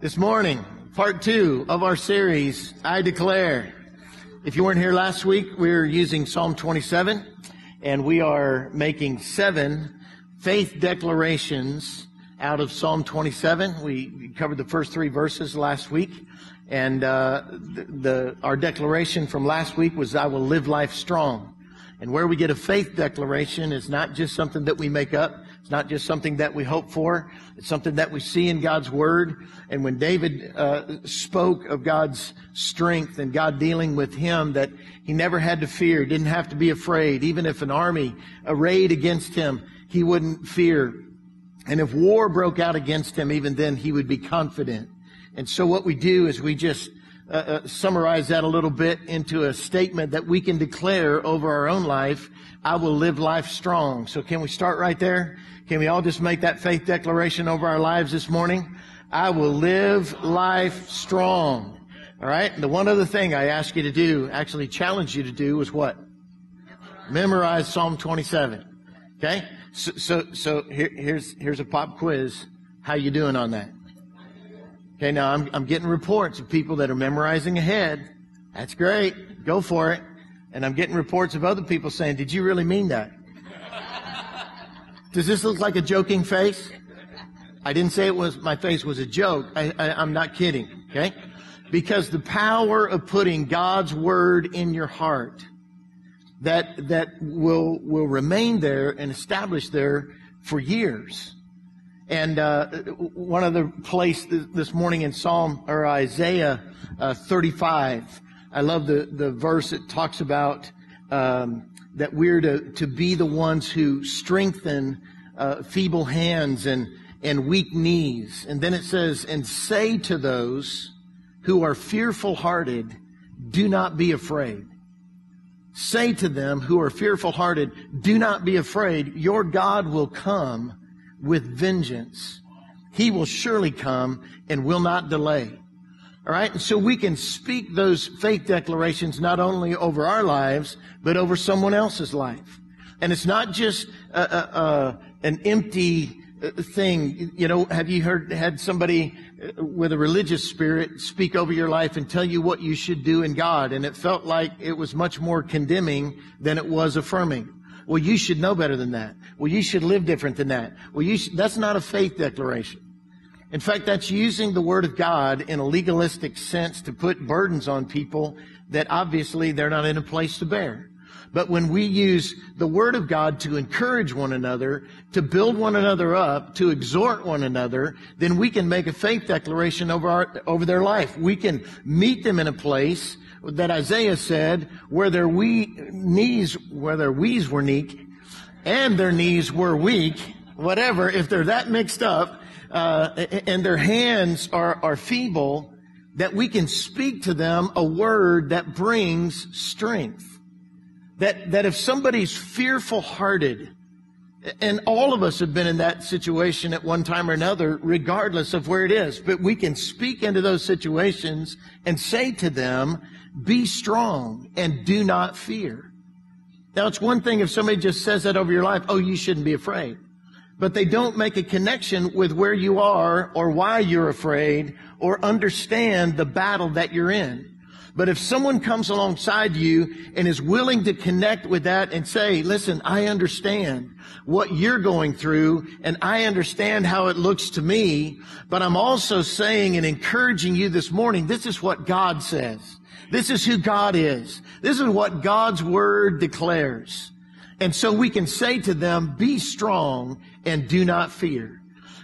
This morning, part two of our series, I Declare. If you weren't here last week, we were using Psalm 27, and we are making seven faith declarations out of Psalm 27. We covered the first three verses last week, and uh, the, the our declaration from last week was, "I will live life strong." And where we get a faith declaration is not just something that we make up. It's not just something that we hope for. It's something that we see in God's Word. And when David uh, spoke of God's strength and God dealing with him, that he never had to fear, didn't have to be afraid. Even if an army arrayed against him, he wouldn't fear. And if war broke out against him, even then he would be confident. And so what we do is we just uh, uh, summarize that a little bit into a statement that we can declare over our own life. I will live life strong. So can we start right there? Can we all just make that faith declaration over our lives this morning? I will live life strong. All right. The one other thing I ask you to do, actually challenge you to do, is what? Memorize Psalm 27. Okay. So, so, so here, here's here's a pop quiz. How you doing on that? Okay, now I'm, I'm getting reports of people that are memorizing ahead. That's great. Go for it. And I'm getting reports of other people saying, did you really mean that? Does this look like a joking face? I didn't say it was, my face was a joke. I, I, I'm not kidding. Okay? Because the power of putting God's word in your heart that, that will, will remain there and establish there for years. And uh, one of the place this morning in Psalm or Isaiah uh, 35, I love the the verse that talks about um, that we're to to be the ones who strengthen uh, feeble hands and and weak knees. And then it says, and say to those who are fearful hearted, do not be afraid. Say to them who are fearful hearted, do not be afraid. Your God will come with vengeance. He will surely come and will not delay. All right. And so we can speak those faith declarations not only over our lives, but over someone else's life. And it's not just a, a, a, an empty uh, thing. You know, have you heard, had somebody uh, with a religious spirit speak over your life and tell you what you should do in God? And it felt like it was much more condemning than it was affirming. Well, you should know better than that. Well, you should live different than that. Well, you sh- that's not a faith declaration. In fact, that's using the Word of God in a legalistic sense to put burdens on people that obviously they're not in a place to bear. But when we use the Word of God to encourage one another, to build one another up, to exhort one another, then we can make a faith declaration over our, over their life. We can meet them in a place that Isaiah said, where their we, knees, where their wees were weak, and their knees were weak, whatever, if they're that mixed up, uh, and their hands are, are feeble, that we can speak to them a word that brings strength. That, that if somebody's fearful hearted, and all of us have been in that situation at one time or another, regardless of where it is. But we can speak into those situations and say to them, be strong and do not fear. Now, it's one thing if somebody just says that over your life, oh, you shouldn't be afraid. But they don't make a connection with where you are or why you're afraid or understand the battle that you're in. But if someone comes alongside you and is willing to connect with that and say, listen, I understand what you're going through and I understand how it looks to me, but I'm also saying and encouraging you this morning, this is what God says. This is who God is. This is what God's word declares. And so we can say to them, be strong and do not fear.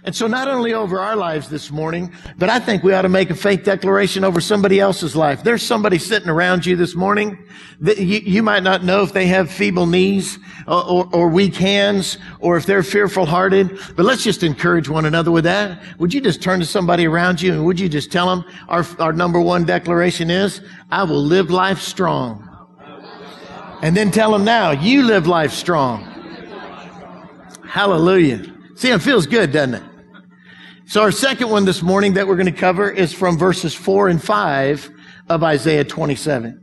And so not only over our lives this morning, but I think we ought to make a faith declaration over somebody else's life. There's somebody sitting around you this morning that you, you might not know if they have feeble knees or, or, or weak hands or if they're fearful hearted, but let's just encourage one another with that. Would you just turn to somebody around you and would you just tell them our, our number one declaration is, I will live life strong. And then tell them now, you live life strong. Hallelujah. See, it feels good, doesn't it? So our second one this morning that we're going to cover is from verses four and five of Isaiah 27.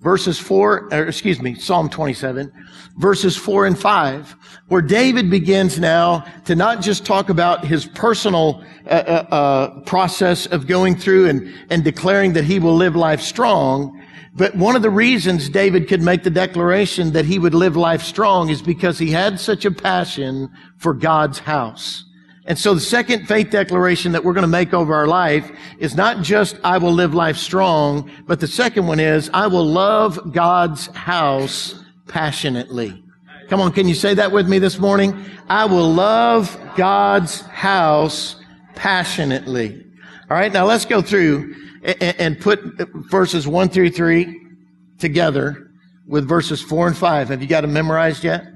verses 4, or excuse me, Psalm 27, verses 4 and 5, where David begins now to not just talk about his personal uh, uh, uh, process of going through and, and declaring that he will live life strong, but one of the reasons David could make the declaration that he would live life strong is because he had such a passion for God's house. And so the second faith declaration that we're going to make over our life is not just I will live life strong, but the second one is I will love God's house passionately. Come on, can you say that with me this morning? I will love God's house passionately. All right, now let's go through and put verses one through three together with verses four and five. Have you got them memorized yet?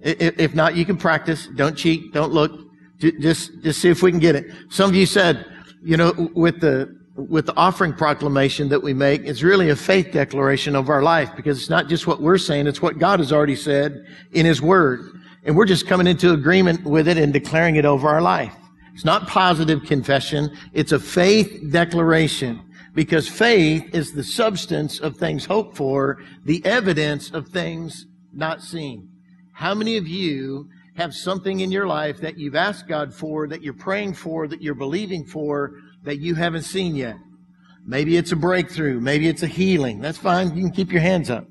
If not, you can practice. Don't cheat. Don't look. Just, just see if we can get it. Some of you said, you know, with the, with the offering proclamation that we make, it's really a faith declaration of our life because it's not just what we're saying, it's what God has already said in His Word. And we're just coming into agreement with it and declaring it over our life. It's not positive confession. It's a faith declaration because faith is the substance of things hoped for, the evidence of things not seen. How many of you have something in your life that you've asked God for, that you're praying for, that you're believing for, that you haven't seen yet. Maybe it's a breakthrough. Maybe it's a healing. That's fine. You can keep your hands up.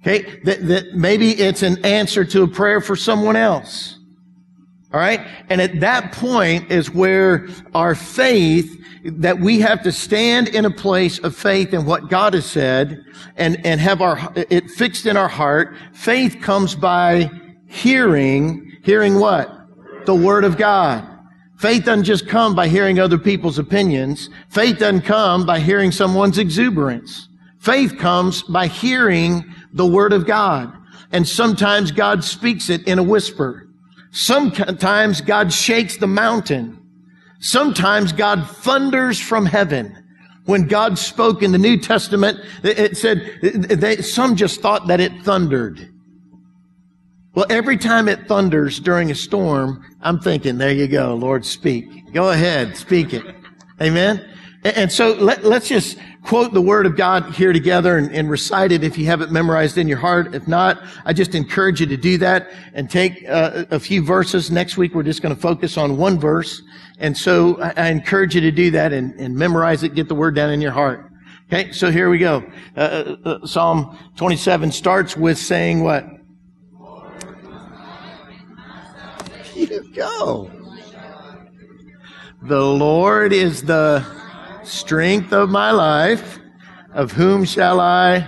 Okay. That, that maybe it's an answer to a prayer for someone else. All right. And at that point is where our faith that we have to stand in a place of faith in what God has said and, and have our, it fixed in our heart. Faith comes by hearing, hearing what? The Word of God. Faith doesn't just come by hearing other people's opinions. Faith doesn't come by hearing someone's exuberance. Faith comes by hearing the Word of God. And sometimes God speaks it in a whisper. Sometimes God shakes the mountain. Sometimes God thunders from heaven. When God spoke in the New Testament, it said, they, some just thought that it thundered. Well, every time it thunders during a storm, I'm thinking, there you go, Lord, speak. Go ahead, speak it. Amen. And so let, us just quote the word of God here together and, and, recite it if you have it memorized in your heart. If not, I just encourage you to do that and take uh, a few verses. Next week, we're just going to focus on one verse. And so I, I encourage you to do that and, and, memorize it, get the word down in your heart. Okay, so here we go. Uh, uh, uh Psalm 27 starts with saying what? you go. The Lord is the strength of my life. Of whom shall I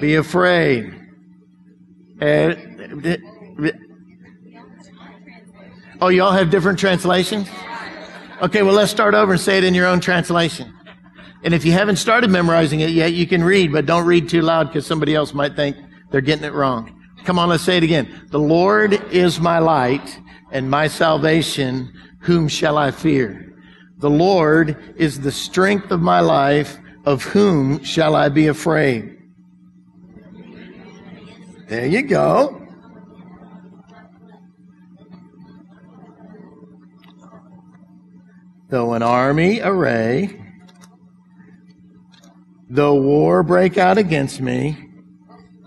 be afraid? And, oh, you all have different translations? Okay, well, let's start over and say it in your own translation. And if you haven't started memorizing it yet, you can read, but don't read too loud because somebody else might think they're getting it wrong. Come on, let's say it again. The Lord is my light and my salvation, whom shall I fear? The Lord is the strength of my life, of whom shall I be afraid? There you go. Though an army array, though war break out against me,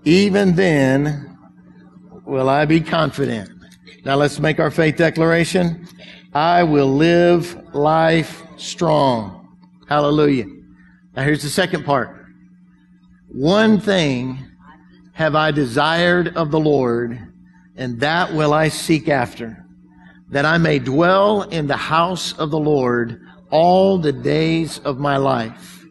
even then will I be confident. Now let's make our faith declaration. I will live life strong. Hallelujah. Now here's the second part. One thing have I desired of the Lord, and that will I seek after, that I may dwell in the house of the Lord all the days of my life,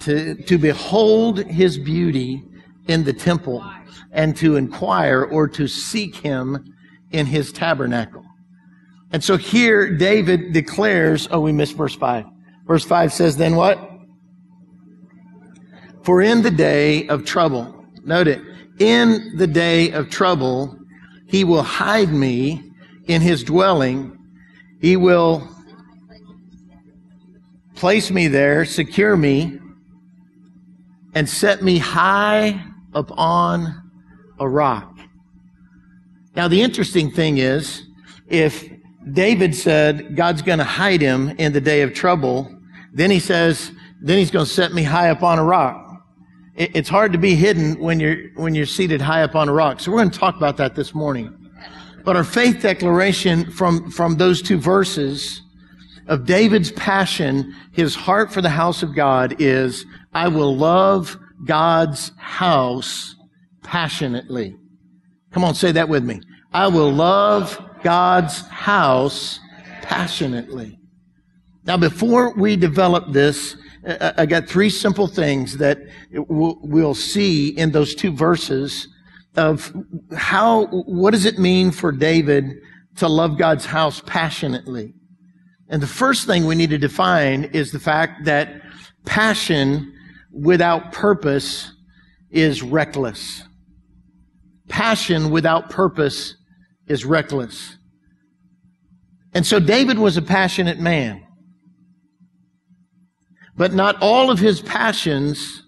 to, to behold his beauty in the temple, and to inquire or to seek him in his tabernacle. And so here David declares, oh, we missed verse 5. Verse 5 says, then what? For in the day of trouble, note it, in the day of trouble, he will hide me in his dwelling. He will place me there, secure me, and set me high upon a rock. Now, the interesting thing is, if David said God's going to hide him in the day of trouble, then he says, then he's going to set me high up on a rock. it's hard to be hidden when you're, when you're seated high up on a rock. So we're going to talk about that this morning. But our faith declaration from, from those two verses of David's passion, his heart for the house of God is, I will love God's house passionately. Come on, say that with me. I will love God's house passionately. Now, before we develop this, uh, uh, I got three simple things that we'll see in those two verses of how, what does it mean for David to love God's house passionately? And the first thing we need to define is the fact that passion without purpose is reckless. Passion without purpose is reckless. And so David was a passionate man. But not all of his passions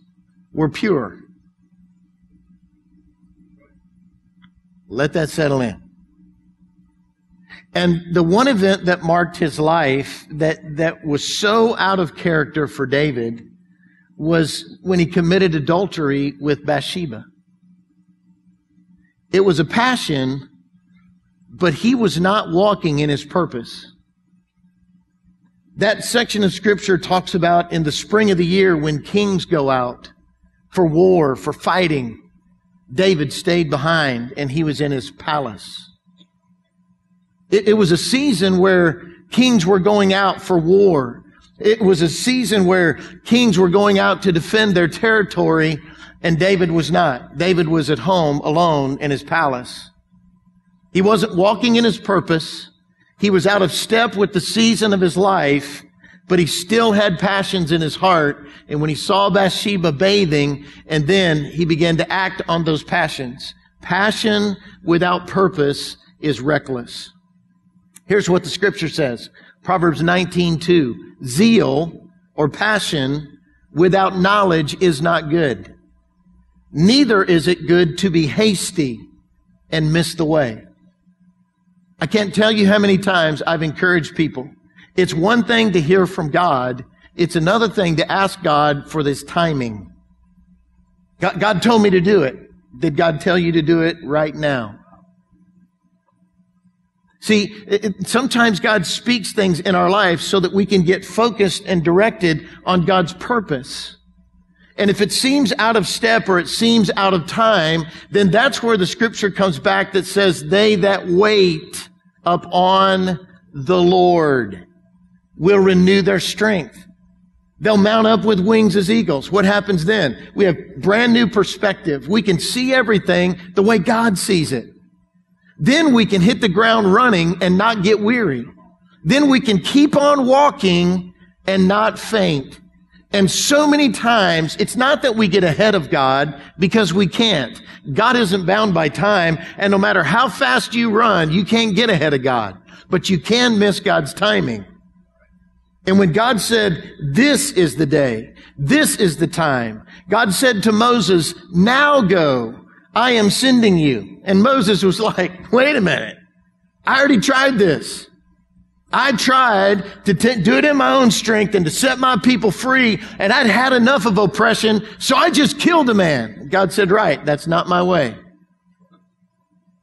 were pure. Let that settle in. And the one event that marked his life that, that was so out of character for David was when he committed adultery with Bathsheba. It was a passion, but he was not walking in his purpose. That section of scripture talks about in the spring of the year when kings go out for war, for fighting. David stayed behind and he was in his palace. It, it was a season where kings were going out for war. It was a season where kings were going out to defend their territory and David was not. David was at home alone in his palace. He wasn't walking in his purpose. He was out of step with the season of his life, but he still had passions in his heart. And when he saw Bathsheba bathing, and then he began to act on those passions. Passion without purpose is reckless. Here's what the scripture says. Proverbs 19:2. Zeal or passion without knowledge is not good. Neither is it good to be hasty and miss the way. I can't tell you how many times I've encouraged people. It's one thing to hear from God. It's another thing to ask God for this timing. God, God told me to do it. Did God tell you to do it right now? See, it, sometimes God speaks things in our life so that we can get focused and directed on God's purpose. And if it seems out of step or it seems out of time, then that's where the scripture comes back that says, they that wait upon the Lord will renew their strength. They'll mount up with wings as eagles. What happens then? We have brand new perspective. We can see everything the way God sees it. Then we can hit the ground running and not get weary. Then we can keep on walking and not faint. And so many times, it's not that we get ahead of God because we can't. God isn't bound by time, and no matter how fast you run, you can't get ahead of God. But you can miss God's timing. And when God said, this is the day, this is the time, God said to Moses, now go. I am sending you. And Moses was like, wait a minute. I already tried this. I tried to t- do it in my own strength and to set my people free, and I'd had enough of oppression, so I just killed a man. God said, right, that's not my way.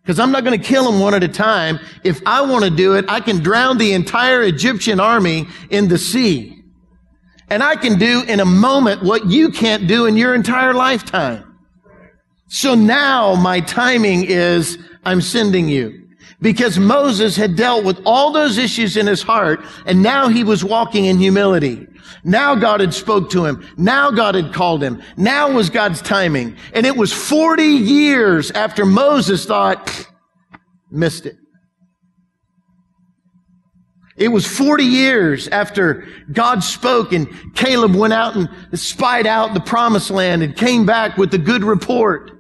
Because I'm not going to kill them one at a time. If I want to do it, I can drown the entire Egyptian army in the sea. And I can do in a moment what you can't do in your entire lifetime. So now my timing is I'm sending you. Because Moses had dealt with all those issues in his heart and now he was walking in humility. Now God had spoke to him. Now God had called him. Now was God's timing. And it was 40 years after Moses thought, missed it. It was 40 years after God spoke and Caleb went out and spied out the promised land and came back with the good report.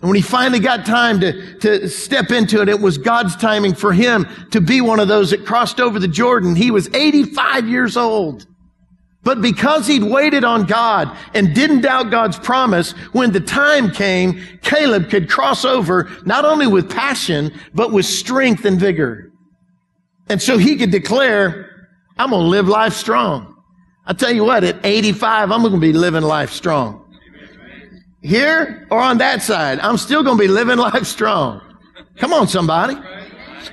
And when he finally got time to, to step into it, it was God's timing for him to be one of those that crossed over the Jordan. He was 85 years old. But because he'd waited on God and didn't doubt God's promise, when the time came, Caleb could cross over not only with passion, but with strength and vigor. And so he could declare, I'm going to live life strong. I tell you what, at 85, I'm going to be living life strong. Here or on that side? I'm still going to be living life strong. Come on, somebody.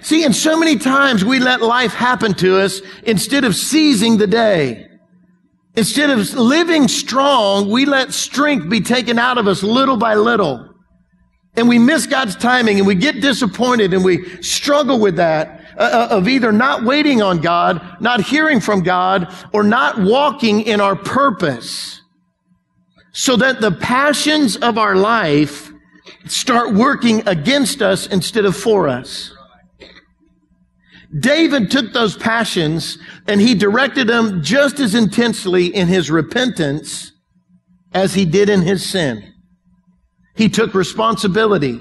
See, and so many times we let life happen to us instead of seizing the day. Instead of living strong, we let strength be taken out of us little by little. And we miss God's timing and we get disappointed and we struggle with that uh, uh, of either not waiting on God, not hearing from God, or not walking in our purpose. So that the passions of our life start working against us instead of for us. David took those passions and he directed them just as intensely in his repentance as he did in his sin. He took responsibility.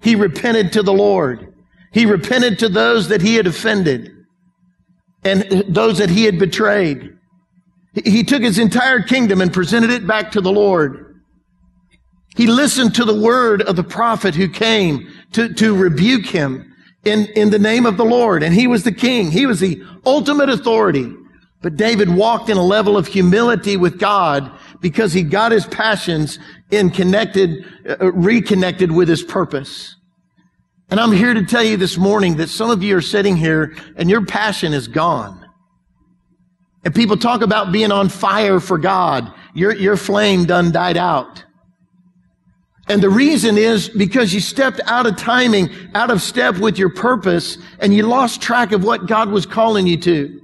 He repented to the Lord. He repented to those that he had offended and those that he had betrayed. He took his entire kingdom and presented it back to the Lord. He listened to the word of the prophet who came to, to rebuke him in, in the name of the Lord. And he was the king. He was the ultimate authority. But David walked in a level of humility with God because he got his passions in connected, uh, reconnected with his purpose. And I'm here to tell you this morning that some of you are sitting here and your passion is gone. And people talk about being on fire for God. Your, your flame done died out. And the reason is because you stepped out of timing, out of step with your purpose, and you lost track of what God was calling you to.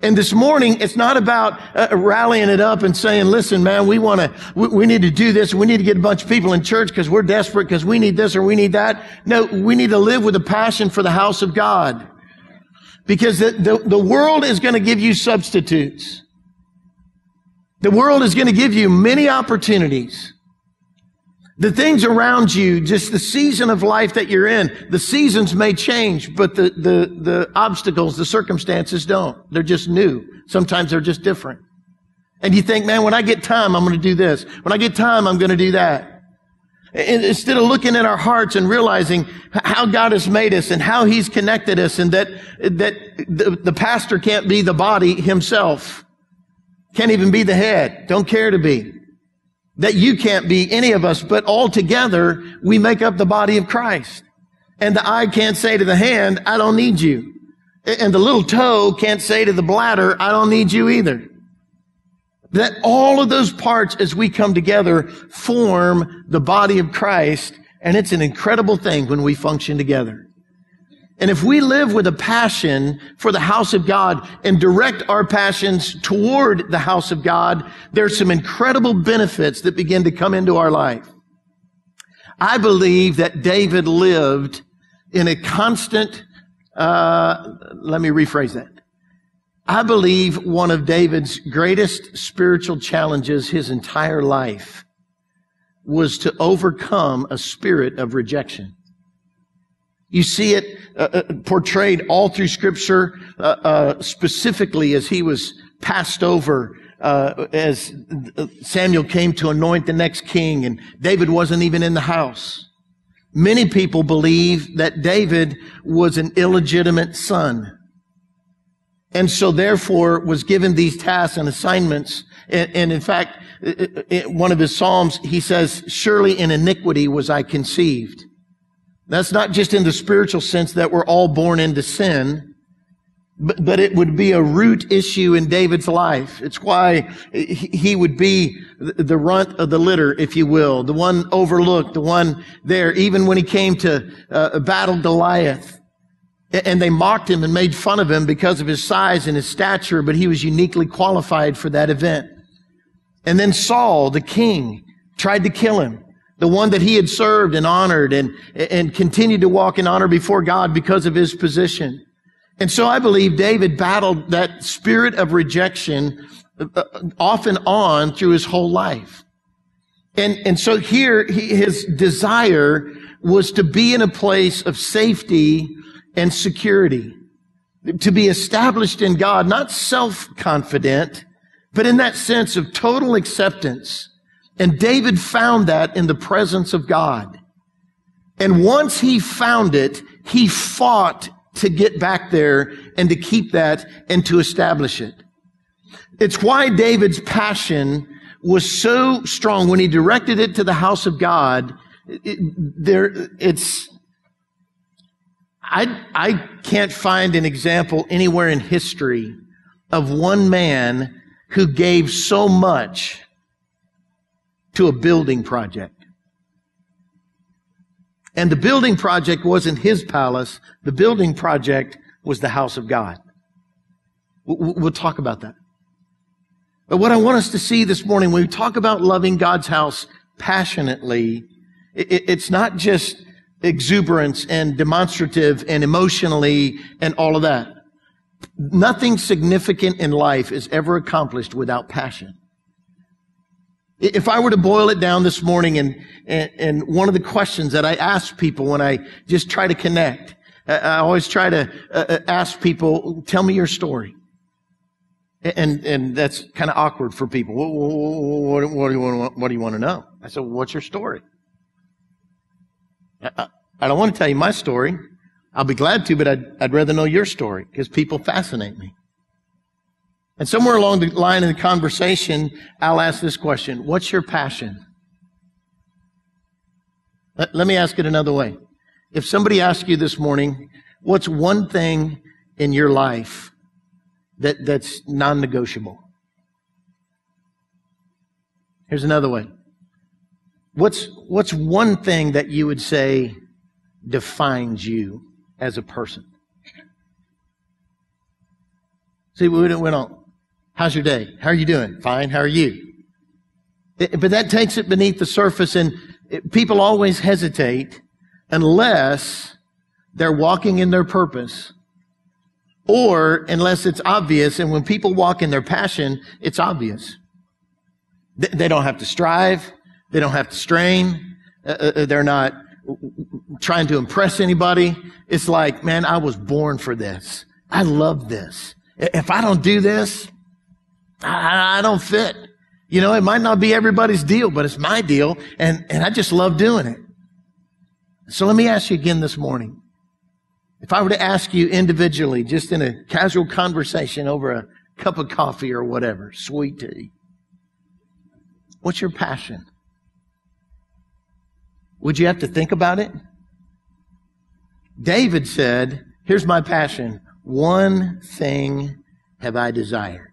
And this morning, it's not about uh, rallying it up and saying, listen, man, we want to, we, we, need to do this. We need to get a bunch of people in church because we're desperate because we need this or we need that. No, we need to live with a passion for the house of God. Because the, the, the world is going to give you substitutes. The world is going to give you many opportunities. The things around you, just the season of life that you're in, the seasons may change, but the, the, the obstacles, the circumstances don't. They're just new. Sometimes they're just different. And you think, man, when I get time, I'm going to do this. When I get time, I'm going to do that. Instead of looking at our hearts and realizing how God has made us and how He's connected us and that, that the, the pastor can't be the body himself. Can't even be the head. Don't care to be that you can't be any of us, but all together we make up the body of Christ. And the eye can't say to the hand, I don't need you. And the little toe can't say to the bladder, I don't need you either. That all of those parts as we come together form the body of Christ. And it's an incredible thing when we function together. And if we live with a passion for the house of God and direct our passions toward the house of God, there's some incredible benefits that begin to come into our life. I believe that David lived in a constant, uh, let me rephrase that. I believe one of David's greatest spiritual challenges his entire life was to overcome a spirit of rejection. You see it uh, uh, portrayed all through scripture, uh, uh, specifically as he was passed over, uh, as Samuel came to anoint the next king and David wasn't even in the house. Many people believe that David was an illegitimate son. And so therefore was given these tasks and assignments. And, and in fact, one of his Psalms, he says, surely in iniquity was I conceived. That's not just in the spiritual sense that we're all born into sin, but, but it would be a root issue in David's life. It's why he would be the runt of the litter, if you will, the one overlooked, the one there, even when he came to uh, battle Goliath. And they mocked him and made fun of him because of his size and his stature, but he was uniquely qualified for that event. And then Saul, the king, tried to kill him the one that he had served and honored and, and continued to walk in honor before God because of his position. And so I believe David battled that spirit of rejection uh, off and on through his whole life. And, and so here he, his desire was to be in a place of safety and security, to be established in God, not self-confident, but in that sense of total acceptance and David found that in the presence of God. And once he found it, he fought to get back there and to keep that and to establish it. It's why David's passion was so strong when he directed it to the house of God. It, there, it's, I, I can't find an example anywhere in history of one man who gave so much to a building project. And the building project wasn't his palace. The building project was the house of God. We'll talk about that. But what I want us to see this morning, when we talk about loving God's house passionately, it's not just exuberance and demonstrative and emotionally and all of that. Nothing significant in life is ever accomplished without passion. If I were to boil it down this morning and, and, and, one of the questions that I ask people when I just try to connect, I always try to uh, uh, ask people, tell me your story. And, and that's kind of awkward for people. What, what, what, do you want, what do you want to know? I said, what's your story? I, don't want to tell you my story. I'll be glad to, but I'd, I'd rather know your story because people fascinate me. And somewhere along the line in the conversation, I'll ask this question What's your passion? Let, let me ask it another way. If somebody asks you this morning, What's one thing in your life that, that's non negotiable? Here's another way. What's, what's one thing that you would say defines you as a person? See, we went on. How's your day? How are you doing? Fine. How are you? It, but that takes it beneath the surface and it, people always hesitate unless they're walking in their purpose or unless it's obvious. And when people walk in their passion, it's obvious. They, they don't have to strive. They don't have to strain. Uh, uh, uh they're not trying to impress anybody. It's like, man, I was born for this. I love this. If I don't do this, I, I don't fit. You know, it might not be everybody's deal, but it's my deal, and, and I just love doing it. So let me ask you again this morning. If I were to ask you individually, just in a casual conversation over a cup of coffee or whatever, sweet tea, what's your passion? Would you have to think about it? David said, Here's my passion. One thing have I desired.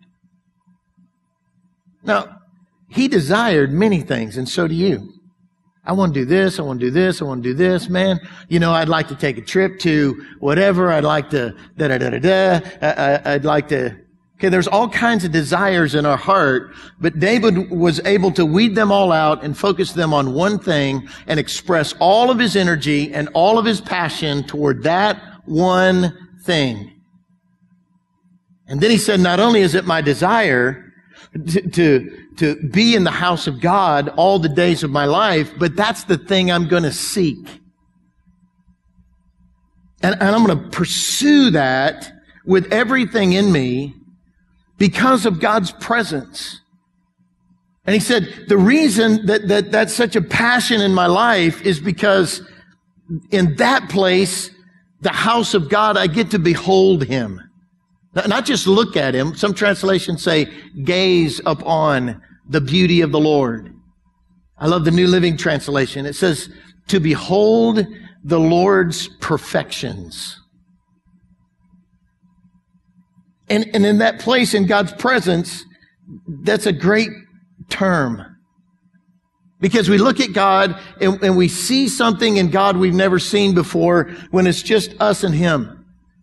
Now, he desired many things, and so do you. I want to do this, I want to do this, I want to do this, man. You know, I'd like to take a trip to whatever, I'd like to da da da da da, I, I'd like to, okay, there's all kinds of desires in our heart, but David was able to weed them all out and focus them on one thing and express all of his energy and all of his passion toward that one thing. And then he said, not only is it my desire, to, to, to be in the house of God all the days of my life, but that's the thing I'm going to seek. And, and I'm going to pursue that with everything in me because of God's presence. And he said, the reason that, that that's such a passion in my life is because in that place, the house of God, I get to behold him. Not just look at him. Some translations say gaze upon the beauty of the Lord. I love the New Living Translation. It says to behold the Lord's perfections. And, and in that place in God's presence, that's a great term. Because we look at God and, and we see something in God we've never seen before when it's just us and Him.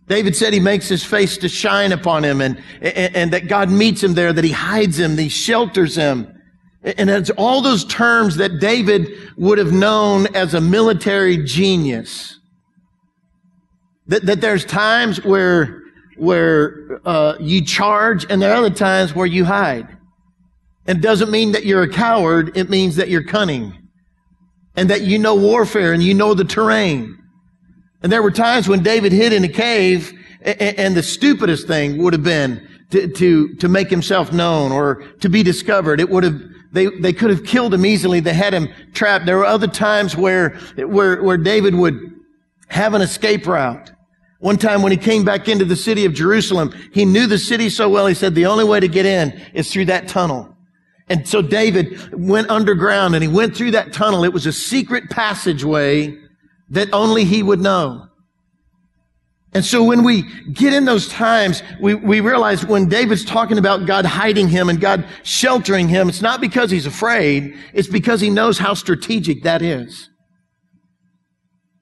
David said he makes his face to shine upon him and, and, and, that God meets him there, that he hides him, that he shelters him. And it's all those terms that David would have known as a military genius. That, that there's times where, where, uh, you charge and there are other times where you hide. It doesn't mean that you're a coward. It means that you're cunning and that you know warfare and you know the terrain. And there were times when David hid in a cave and the stupidest thing would have been to, to, to make himself known or to be discovered. It would have, they, they could have killed him easily. They had him trapped. There were other times where, where, where David would have an escape route. One time when he came back into the city of Jerusalem, he knew the city so well, he said the only way to get in is through that tunnel. And so David went underground and he went through that tunnel. It was a secret passageway that only he would know. And so when we get in those times, we, we realize when David's talking about God hiding him and God sheltering him, it's not because he's afraid, it's because he knows how strategic that is.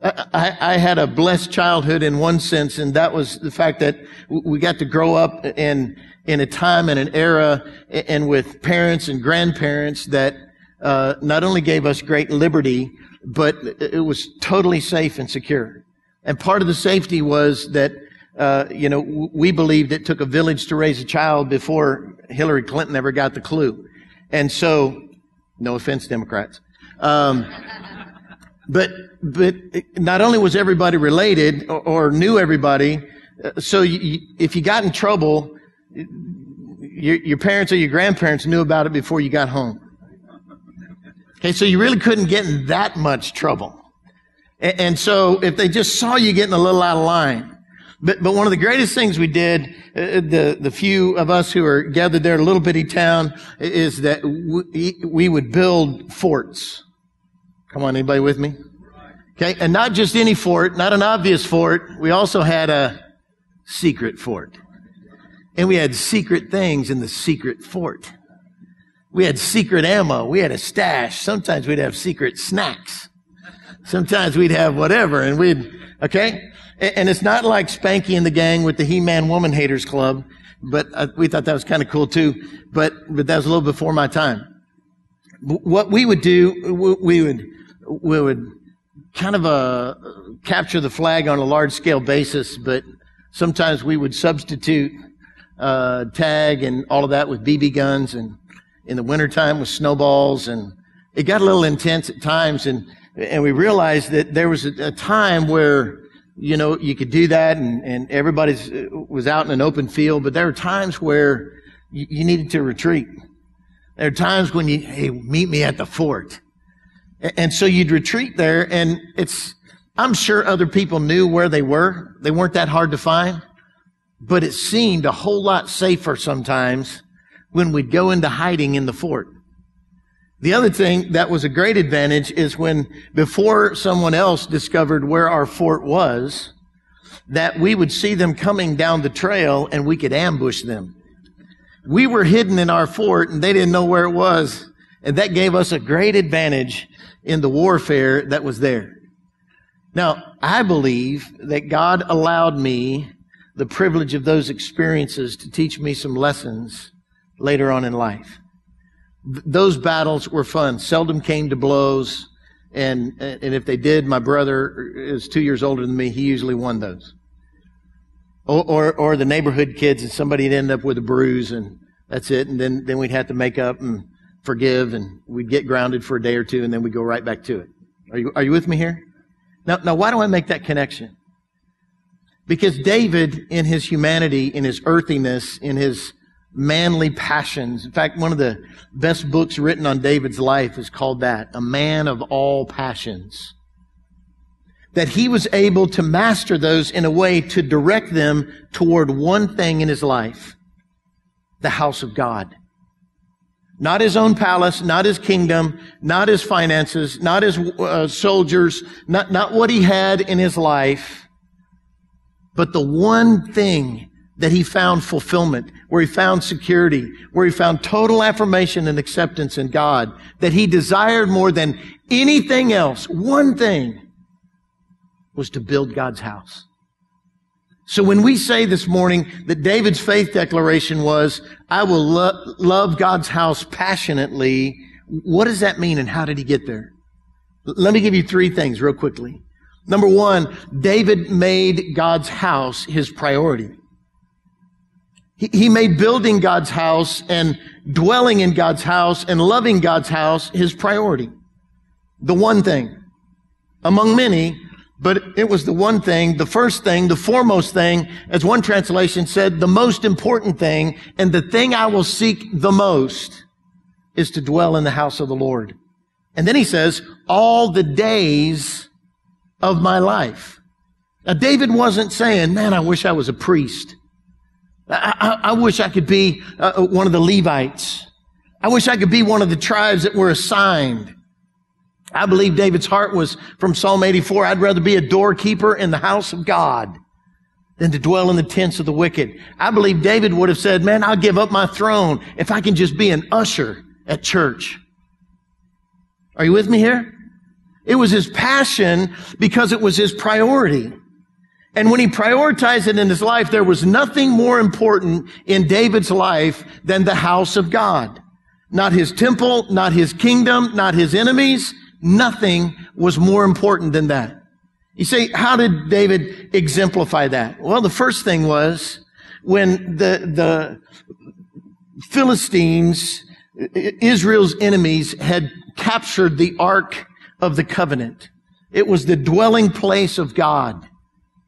I, I, had a blessed childhood in one sense, and that was the fact that we got to grow up in in a time and an era, and with parents and grandparents that uh, not only gave us great liberty, but it was totally safe and secure. And part of the safety was that uh, you know we believed it took a village to raise a child before Hillary Clinton ever got the clue, and so no offense, Democrats. Um, but but not only was everybody related or, or knew everybody, uh, so you, if you got in trouble, your, your parents or your grandparents knew about it before you got home. Okay, so you really couldn't get in that much trouble. And, and so if they just saw you getting a little out of line, but, but one of the greatest things we did, uh, the, the few of us who are gathered there in a little bitty town, is that we, we would build forts. Come on, anybody with me? Okay, and not just any fort, not an obvious fort. We also had a secret fort. And we had secret things in the secret fort. We had secret ammo. We had a stash. Sometimes we'd have secret snacks. Sometimes we'd have whatever and we'd, okay? And it's not like Spanky and the gang with the He-Man Woman Haters Club, but uh, we thought that was kind of cool too. But, but that was a little before my time. What we would do, we would, we would kind of uh, capture the flag on a large scale basis, but sometimes we would substitute uh, tag and all of that with BB guns and in the wintertime with snowballs and it got a little intense at times and and we realized that there was a, a time where you know you could do that and, and everybody uh, was out in an open field but there were times where you, you needed to retreat. There are times when you hey meet me at the fort and so you'd retreat there and it's i'm sure other people knew where they were they weren't that hard to find but it seemed a whole lot safer sometimes when we'd go into hiding in the fort. The other thing that was a great advantage is when before someone else discovered where our fort was, that we would see them coming down the trail and we could ambush them. We were hidden in our fort and they didn't know where it was. And that gave us a great advantage in the warfare that was there. Now, I believe that God allowed me the privilege of those experiences to teach me some lessons later on in life. Th- those battles were fun, seldom came to blows. And, and if they did, my brother is two years older than me. He usually won those. Or, or, or the neighborhood kids and somebody'd end up with a bruise and that's it. And then, then we'd have to make up and forgive and we'd get grounded for a day or two and then we'd go right back to it. Are you, are you with me here? Now, now why do I make that connection? Because David, in his humanity, in his earthiness, in his manly passions, in fact, one of the best books written on David's life is called that, A Man of All Passions. That he was able to master those in a way to direct them toward one thing in his life, the house of God. Not his own palace, not his kingdom, not his finances, not his uh, soldiers, not, not what he had in his life, but the one thing that he found fulfillment, where he found security, where he found total affirmation and acceptance in God, that he desired more than anything else, one thing, was to build God's house. So when we say this morning that David's faith declaration was, I will lo- love God's house passionately, what does that mean and how did he get there? Let me give you three things real quickly. Number one, David made God's house his priority. He, he made building God's house and dwelling in God's house and loving God's house his priority. The one thing. Among many, but it was the one thing, the first thing, the foremost thing, as one translation said, the most important thing, and the thing I will seek the most is to dwell in the house of the Lord. And then he says, all the days of my life. Now, David wasn't saying, man, I wish I was a priest. I, I, I wish I could be uh, uh, one of the Levites. I wish I could be one of the tribes that were assigned. I believe David's heart was from Psalm 84. I'd rather be a doorkeeper in the house of God than to dwell in the tents of the wicked. I believe David would have said, man, I'll give up my throne if I can just be an usher at church. Are you with me here? It was his passion because it was his priority. And when he prioritized it in his life, there was nothing more important in David's life than the house of God. Not his temple, not his kingdom, not his enemies. Nothing was more important than that. You say, how did David exemplify that? Well, the first thing was when the, the Philistines, Israel's enemies, had captured the Ark of the Covenant. It was the dwelling place of God.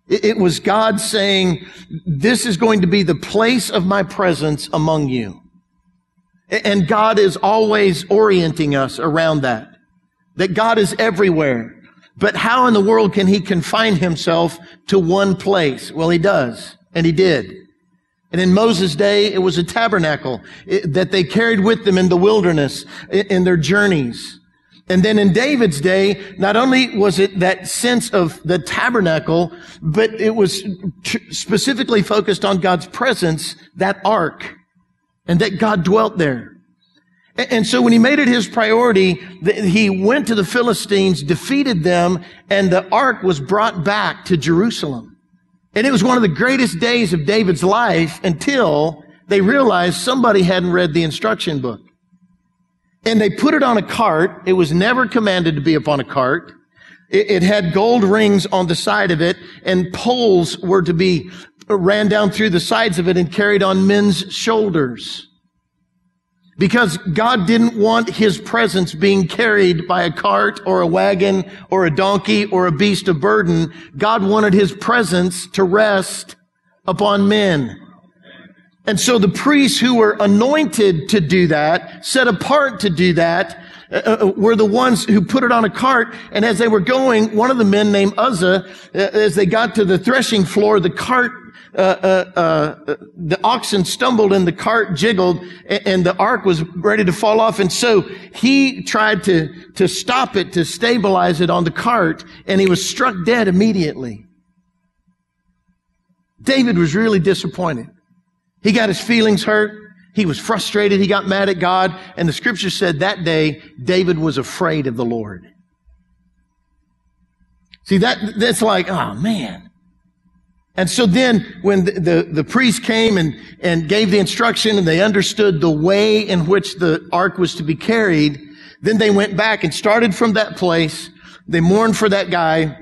It was God saying, this is going to be the place of my presence among you. And God is always orienting us around that. That God is everywhere. But how in the world can he confine himself to one place? Well, he does. And he did. And in Moses' day, it was a tabernacle eh, that they carried with them in the wilderness in their journeys. And then in David's day, not only was it that sense of the tabernacle, but it was specifically focused on God's presence, that ark, and that God dwelt there. And so when he made it his priority, he went to the Philistines, defeated them, and the ark was brought back to Jerusalem. And it was one of the greatest days of David's life until they realized somebody hadn't read the instruction book. And they put it on a cart. It was never commanded to be upon a cart. It, it had gold rings on the side of it and poles were to be ran down through the sides of it and carried on men's shoulders. Because God didn't want his presence being carried by a cart or a wagon or a donkey or a beast of burden. God wanted his presence to rest upon men. And so the priests who were anointed to do that, set apart to do that, uh, uh, were the ones who put it on a cart. And as they were going, one of the men named Uzzah, uh, as they got to the threshing floor, the cart, uh, uh, uh, Uh, uh, uh, the oxen stumbled and the cart jiggled and, and the ark was ready to fall off. And so he tried to, to stop it, to stabilize it on the cart, and he was struck dead immediately. David was really disappointed. He got his feelings hurt. He was frustrated. He got mad at God. And the scripture said that day, David was afraid of the Lord. See, that, that's like, oh man. And so then when the, the, the, priest came and, and gave the instruction and they understood the way in which the ark was to be carried, then they went back and started from that place. They mourned for that guy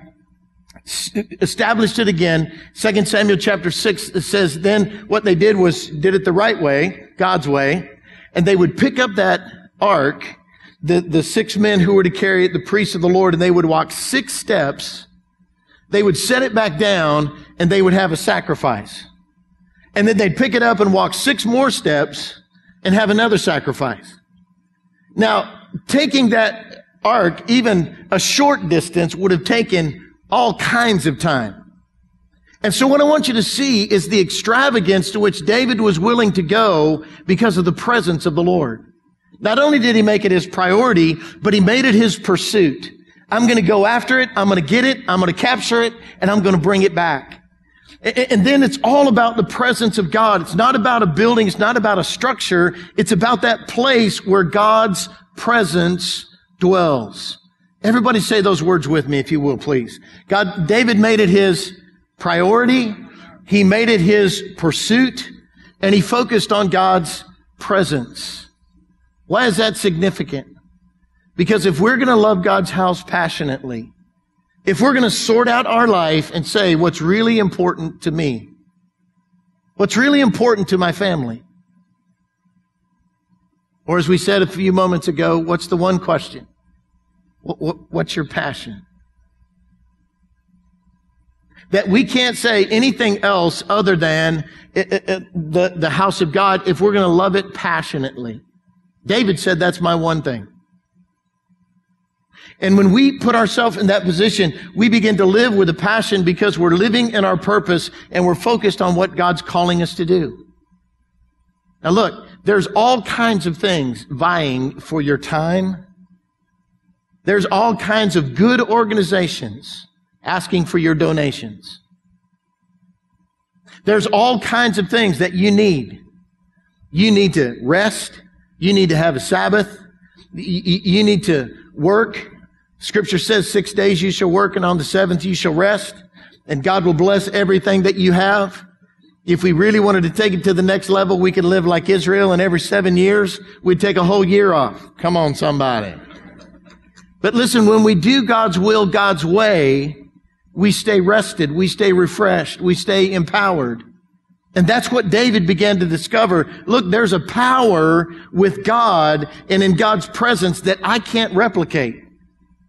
established it again. Second Samuel chapter six says, then what they did was did it the right way, God's way, and they would pick up that ark, the, the six men who were to carry it, the priests of the Lord, and they would walk six steps. They would set it back down and they would have a sacrifice. And then they'd pick it up and walk six more steps and have another sacrifice. Now, taking that ark even a short distance would have taken all kinds of time. And so what I want you to see is the extravagance to which David was willing to go because of the presence of the Lord. Not only did he make it his priority, but he made it his pursuit. I'm going to go after it. I'm going to get it. I'm going to capture it and I'm going to bring it back. And then it's all about the presence of God. It's not about a building. It's not about a structure. It's about that place where God's presence dwells. Everybody say those words with me, if you will, please. God, David made it his priority. He made it his pursuit and he focused on God's presence. Why is that significant? Because if we're going to love God's house passionately, if we're going to sort out our life and say what's really important to me, what's really important to my family, or as we said a few moments ago, what's the one question? What's your passion? That we can't say anything else other than eh, eh, eh, the, the house of God if we're going to love it passionately. David said, that's my one thing. And when we put ourselves in that position, we begin to live with a passion because we're living in our purpose and we're focused on what God's calling us to do. Now look, There's all kinds of things vying for your time. There's all kinds of good organizations asking for your donations. There's all kinds of things that you need. You need to rest. You need to have a Sabbath. You need to work. Scripture says six days you shall work and on the seventh you shall rest and God will bless everything that you have. If we really wanted to take it to the next level, we could live like Israel and every seven years we'd take a whole year off. Come on, somebody. But listen, when we do God's will, God's way, we stay rested, we stay refreshed, we stay empowered. And that's what David began to discover. Look, there's a power with God and in God's presence that I can't replicate.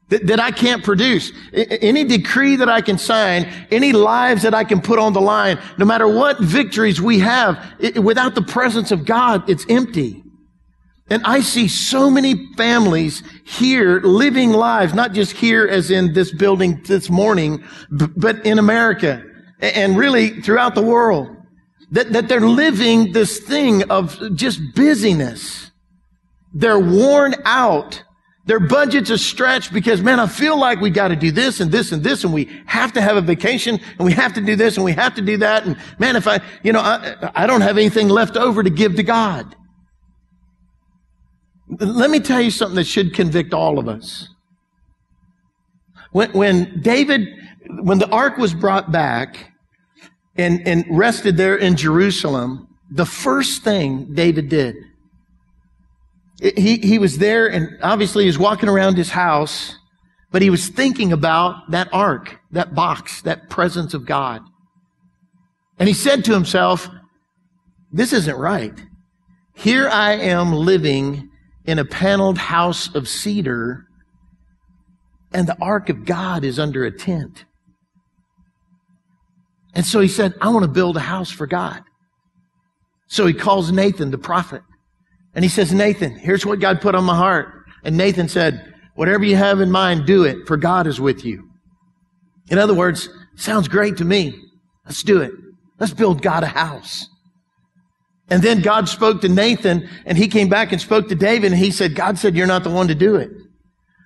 That, that I can't produce. Any decree that I can sign, any lives that I can put on the line, no matter what victories we have, it, without the presence of God, it's empty. And I see so many families here living lives, not just here as in this building this morning, but in America and really throughout the world. That, that they're living this thing of just busyness. They're worn out. Their budgets are stretched because, man, I feel like we got to do this and this and this and we have to have a vacation and we have to do this and we have to do that. And man, if I, you know, I, I don't have anything left over to give to God. Let me tell you something that should convict all of us. When, when David, when the ark was brought back and, and rested there in Jerusalem, the first thing David did, he, he was there and obviously he was walking around his house, but he was thinking about that ark, that box, that presence of God. And he said to himself, this isn't right. Here I am living in a paneled house of cedar, and the ark of God is under a tent. And so he said, I want to build a house for God. So he calls Nathan, the prophet, and he says, Nathan, here's what God put on my heart. And Nathan said, whatever you have in mind, do it, for God is with you. In other words, sounds great to me. Let's do it. Let's build God a house. And then God spoke to Nathan and he came back and spoke to David and he said, God said, you're not the one to do it.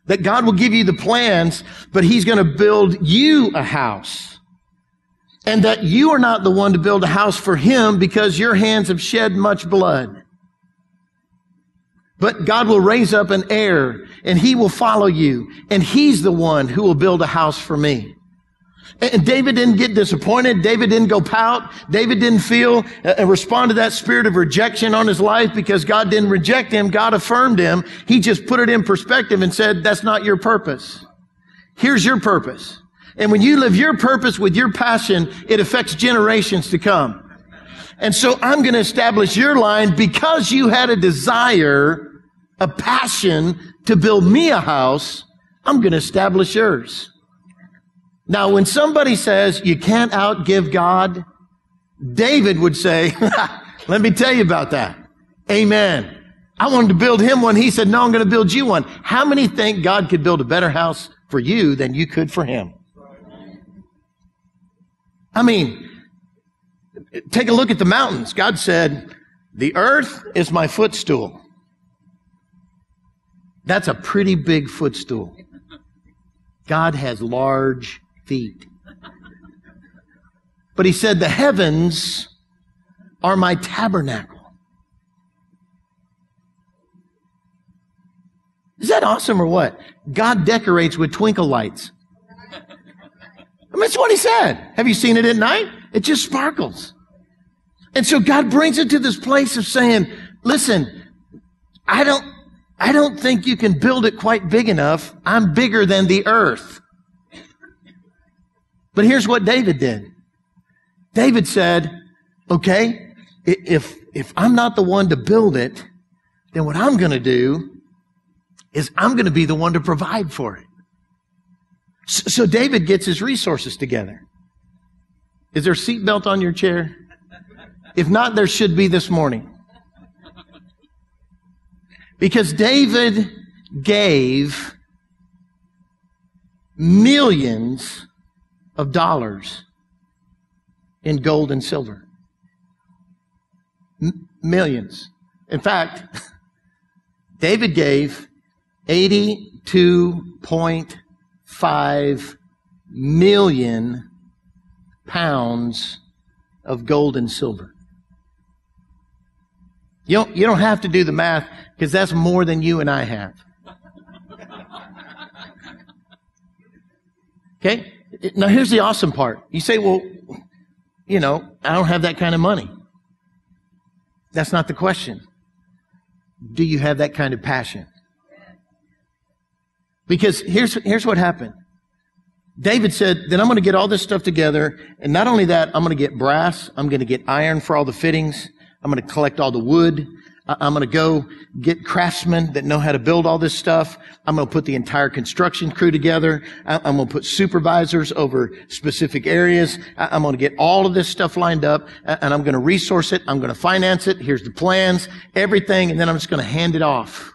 That God will give you the plans, but he's going to build you a house. And that you are not the one to build a house for him because your hands have shed much blood. But God will raise up an heir and he will follow you and he's the one who will build a house for me. And David didn't get disappointed. David didn't go pout. David didn't feel and uh, respond to that spirit of rejection on his life because God didn't reject him. God affirmed him. He just put it in perspective and said, that's not your purpose. Here's your purpose. And when you live your purpose with your passion, it affects generations to come. And so I'm going to establish your line because you had a desire, a passion to build me a house. I'm going to establish yours. Now, when somebody says you can't outgive God, David would say, let me tell you about that. Amen. I wanted to build him one. He said, no, I'm going to build you one. How many think God could build a better house for you than you could for him? I mean, take a look at the mountains. God said, the earth is my footstool. That's a pretty big footstool. God has large feet. But he said, The heavens are my tabernacle. Is that awesome or what? God decorates with twinkle lights. I mean, that's what he said. Have you seen it at night? It just sparkles. And so God brings it to this place of saying, listen, I don't, I don't think you can build it quite big enough. I'm bigger than the earth. But here's what David did. David said, okay, if, if I'm not the one to build it, then what I'm going to do is I'm going to be the one to provide for it. So, David gets his resources together. Is there a seatbelt on your chair? If not, there should be this morning. Because David gave millions of dollars in gold and silver. M- millions. In fact, David gave 82.5 million pounds of gold and silver. You don't, you don't have to do the math because that's more than you and I have. Okay? Now here's the awesome part. You say, well, you know, I don't have that kind of money. That's not the question. Do you have that kind of passion? Because here's, here's what happened. David said, then I'm going to get all this stuff together. And not only that, I'm going to get brass. I'm going to get iron for all the fittings. I'm going to collect all the wood. I'm going to go get craftsmen that know how to build all this stuff. I'm going to put the entire construction crew together. I'm going to put supervisors over specific areas. I'm going to get all of this stuff lined up and I'm going to resource it. I'm going to finance it. Here's the plans, everything. And then I'm just going to hand it off.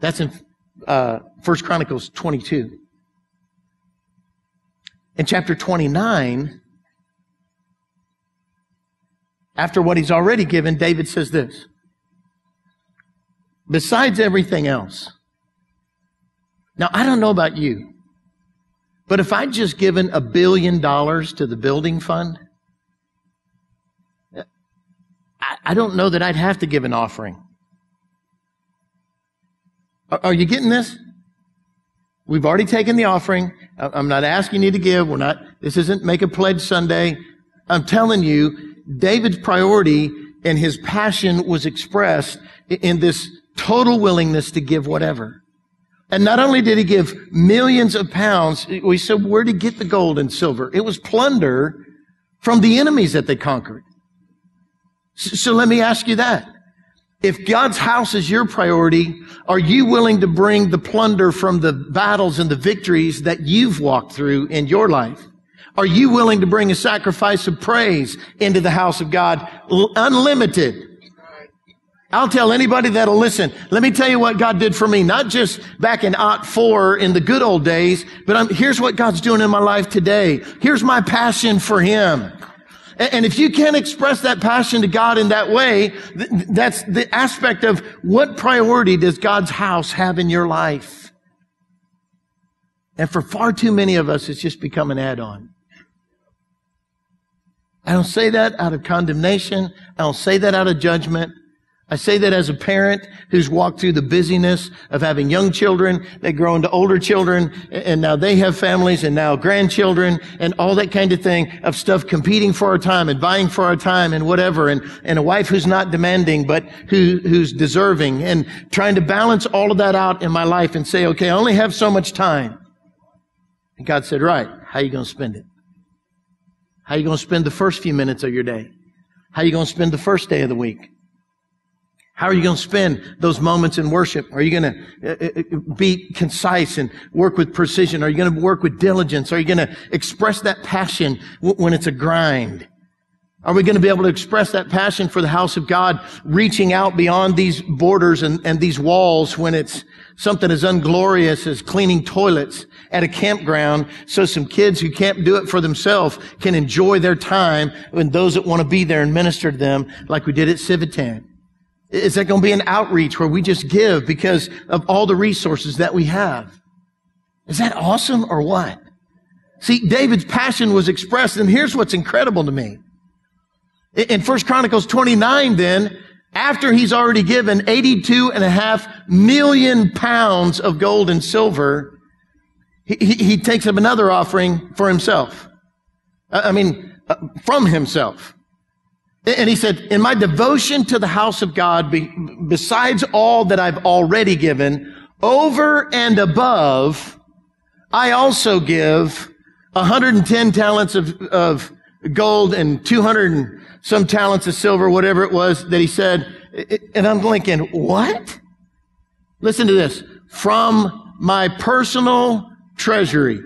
That's in uh, 1 Chronicles 22. In chapter 29, after what he's already given, David says this. Besides everything else. Now, I don't know about you, but if I'd just given a billion dollars to the building fund, I don't know that I'd have to give an offering. Are you getting this? We've already taken the offering. I'm not asking you to give. We're not, this isn't make a pledge Sunday. I'm telling you, David's priority and his passion was expressed in this total willingness to give whatever. And not only did he give millions of pounds, we said, where did he get the gold and silver? It was plunder from the enemies that they conquered. So let me ask you that. If God's house is your priority, are you willing to bring the plunder from the battles and the victories that you've walked through in your life? Are you willing to bring a sacrifice of praise into the house of God? Unlimited. I'll tell anybody that'll listen. Let me tell you what God did for me, not just back in Ot 4 in the good old days, but I'm, here's what God's doing in my life today. Here's my passion for Him. And if you can't express that passion to God in that way, that's the aspect of what priority does God's house have in your life? And for far too many of us, it's just become an add-on. I don't say that out of condemnation. I don't say that out of judgment. I say that as a parent who's walked through the busyness of having young children that grow into older children and now they have families and now grandchildren and all that kind of thing of stuff competing for our time and vying for our time and whatever and, and a wife who's not demanding but who, who's deserving and trying to balance all of that out in my life and say, okay, I only have so much time. And God said, right, how are you going to spend it? How are you going to spend the first few minutes of your day? How are you going to spend the first day of the week? How are you going to spend those moments in worship? Are you going to uh, uh, be concise and work with precision? Are you going to work with diligence? Are you going to express that passion when it's a grind? Are we going to be able to express that passion for the house of God, reaching out beyond these borders and, and these walls when it's something as unglorious as cleaning toilets at a campground so some kids who can't do it for themselves can enjoy their time and those that want to be there and minister to them like we did at Civitan? Is that going to be an outreach where we just give because of all the resources that we have? Is that awesome or what? See, David's passion was expressed and here's what's incredible to me. In 1 Chronicles 29 then, after he's already given 82 and a half million pounds of gold and silver, he, he, takes up another offering for himself. I mean, uh, from himself. And he said, in my devotion to the house of God, besides all that I've already given, over and above, I also give 110 talents of, of gold and 200 and some talents of silver, whatever it was that he said. And I'm thinking, what? Listen to this. From my personal treasury.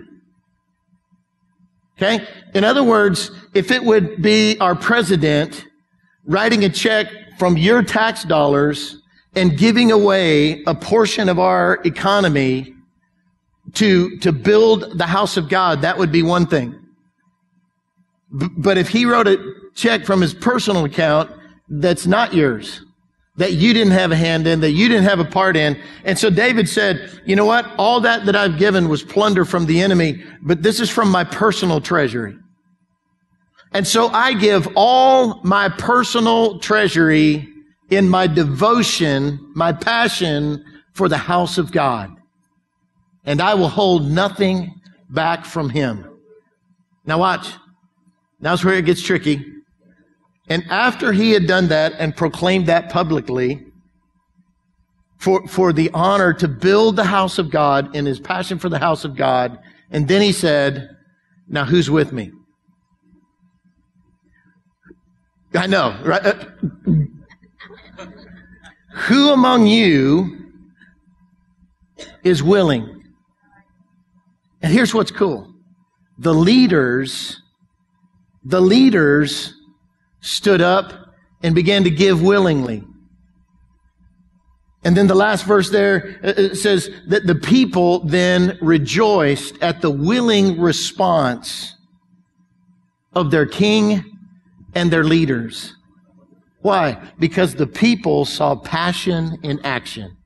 Okay? In other words, if it would be our president writing a check from your tax dollars and giving away a portion of our economy to, to build the house of God, that would be one thing. But if he wrote a check from his personal account that's not yours, that you didn't have a hand in, that you didn't have a part in. And so David said, you know what? All that that I've given was plunder from the enemy, but this is from my personal treasury. And so I give all my personal treasury in my devotion, my passion for the house of God. And I will hold nothing back from him. Now watch. Now's where it gets tricky. And after he had done that and proclaimed that publicly, for, for the honor to build the house of God in his passion for the house of God, and then he said, now who's with me? I know, right? Uh, who among you is willing? And here's what's cool. The leaders, the leaders stood up and began to give willingly. And then the last verse there uh, says that the people then rejoiced at the willing response of their king and their leaders. Why? Because the people saw passion in action.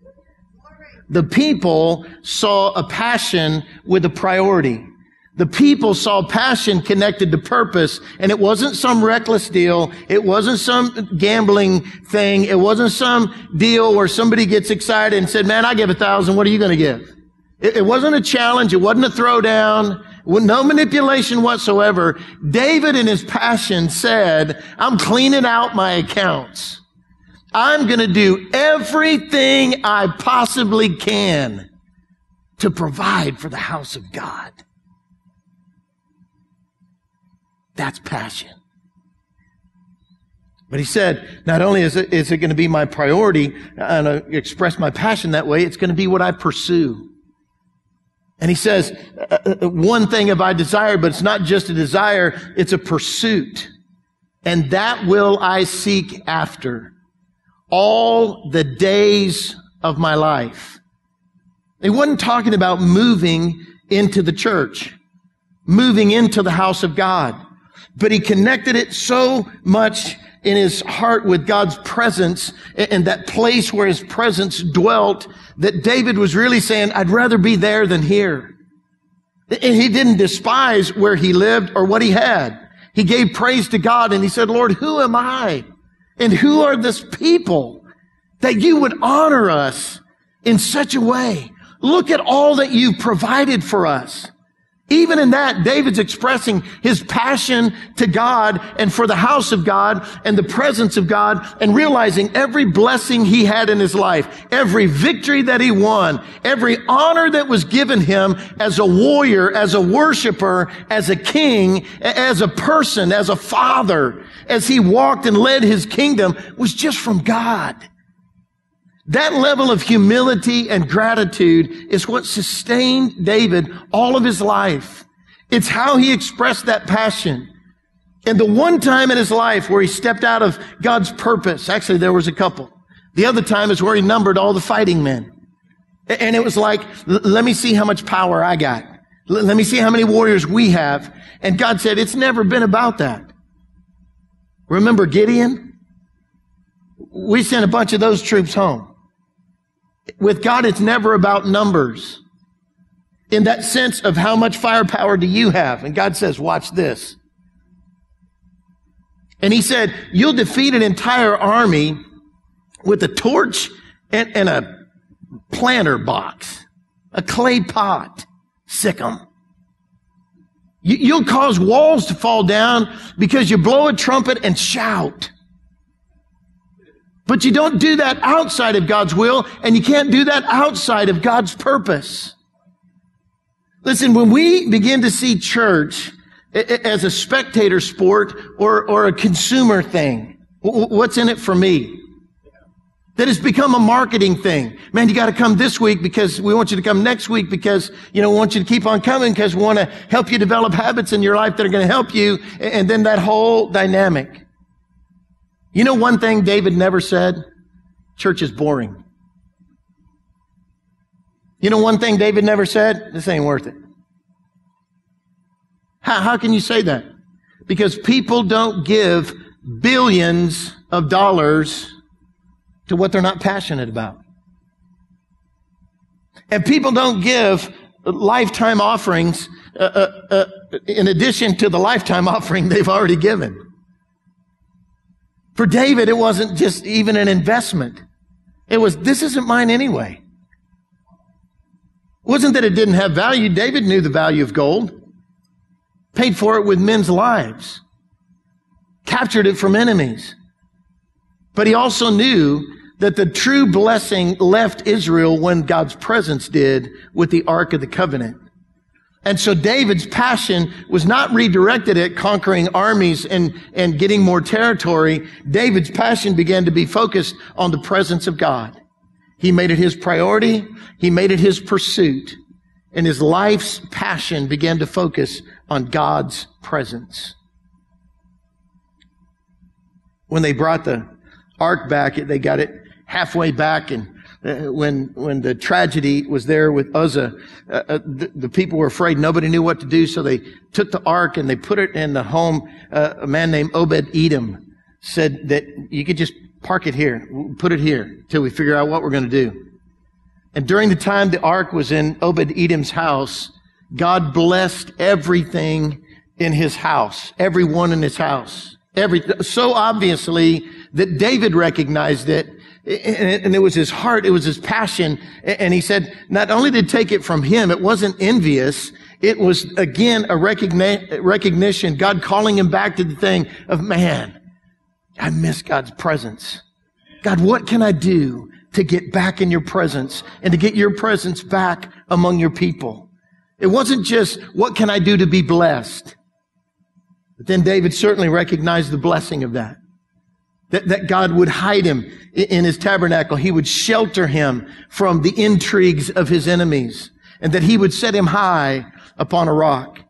The people saw a passion with a priority. The people saw passion connected to purpose, and it wasn't some reckless deal. It wasn't some gambling thing. It wasn't some deal where somebody gets excited and said, man, I give a thousand. What are you going to give? It, it wasn't a challenge. It wasn't a throwdown. No manipulation whatsoever. David in his passion said, I'm cleaning out my accounts. I'm going to do everything I possibly can to provide for the house of God. That's passion. But he said, not only is it, is it going to be my priority and uh, express my passion that way, it's going to be what I pursue. And he says, uh, uh, one thing have I desired, but it's not just a desire, it's a pursuit. And that will I seek after all the days of my life. He wasn't talking about moving into the church, moving into the house of God, but he connected it so much in his heart with God's presence and that place where his presence dwelt that David was really saying, I'd rather be there than here. And he didn't despise where he lived or what he had. He gave praise to God and he said, Lord, who am I? And who are this people that you would honor us in such a way? Look at all that you've provided for us. Even in that, David's expressing his passion to God and for the house of God and the presence of God and realizing every blessing he had in his life, every victory that he won, every honor that was given him as a warrior, as a worshiper, as a king, as a person, as a father, as he walked and led his kingdom was just from God. That level of humility and gratitude is what sustained David all of his life. It's how he expressed that passion. And the one time in his life where he stepped out of God's purpose, actually there was a couple. The other time is where he numbered all the fighting men. And it was like, let me see how much power I got. Let me see how many warriors we have. And God said, it's never been about that. Remember Gideon? We sent a bunch of those troops home. With God, it's never about numbers. In that sense of how much firepower do you have? And God says, watch this. And he said, you'll defeat an entire army with a torch and, and a planter box, a clay pot. Sick 'em. You, you'll cause walls to fall down because you blow a trumpet and shout. But you don't do that outside of God's will, and you can't do that outside of God's purpose. Listen, when we begin to see church as a spectator sport or, or a consumer thing, what's in it for me? That has become a marketing thing. Man, you got to come this week because we want you to come next week because, you know, we want you to keep on coming because we want to help you develop habits in your life that are going to help you. And then that whole dynamic. You know one thing David never said? Church is boring. You know one thing David never said? This ain't worth it. How, how can you say that? Because people don't give billions of dollars to what they're not passionate about. And people don't give lifetime offerings uh, uh, uh, in addition to the lifetime offering they've already given. For David, it wasn't just even an investment. It was, this isn't mine anyway. It wasn't that it didn't have value. David knew the value of gold, paid for it with men's lives, captured it from enemies. But he also knew that the true blessing left Israel when God's presence did with the Ark of the Covenant. And so David's passion was not redirected at conquering armies and, and getting more territory. David's passion began to be focused on the presence of God. He made it his priority. He made it his pursuit. And his life's passion began to focus on God's presence. When they brought the ark back, they got it halfway back and when when the tragedy was there with Uzzah, uh, uh, the, the, people were afraid. Nobody knew what to do, so they took the ark and they put it in the home. Uh, a man named Obed Edom said that you could just park it here, put it here till we figure out what we're going to do. And during the time the ark was in Obed Edom's house, God blessed everything in his house, everyone in his house, every so obviously that David recognized it and it was his heart, it was his passion. And he said, not only did take it from him, it wasn't envious. It was again a recognition, God calling him back to the thing of man. I miss God's presence. God, what can I do to get back in your presence and to get your presence back among your people? It wasn't just, what can I do to be blessed? But then David certainly recognized the blessing of that. That, that God would hide him in his tabernacle. He would shelter him from the intrigues of his enemies and that he would set him high upon a rock.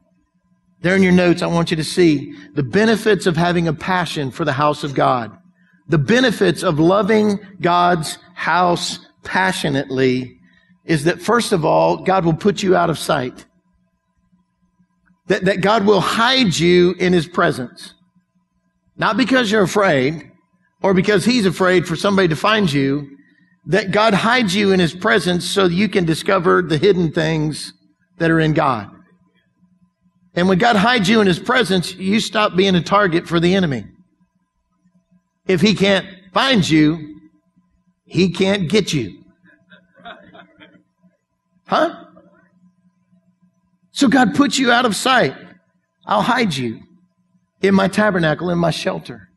There in your notes, I want you to see the benefits of having a passion for the house of God. The benefits of loving God's house passionately is that first of all, God will put you out of sight. That, that God will hide you in his presence. Not because you're afraid, or because he's afraid for somebody to find you, that God hides you in his presence so you can discover the hidden things that are in God. And when God hides you in his presence, you stop being a target for the enemy. If he can't find you, he can't get you. Huh? So God puts you out of sight. I'll hide you in my tabernacle, in my shelter.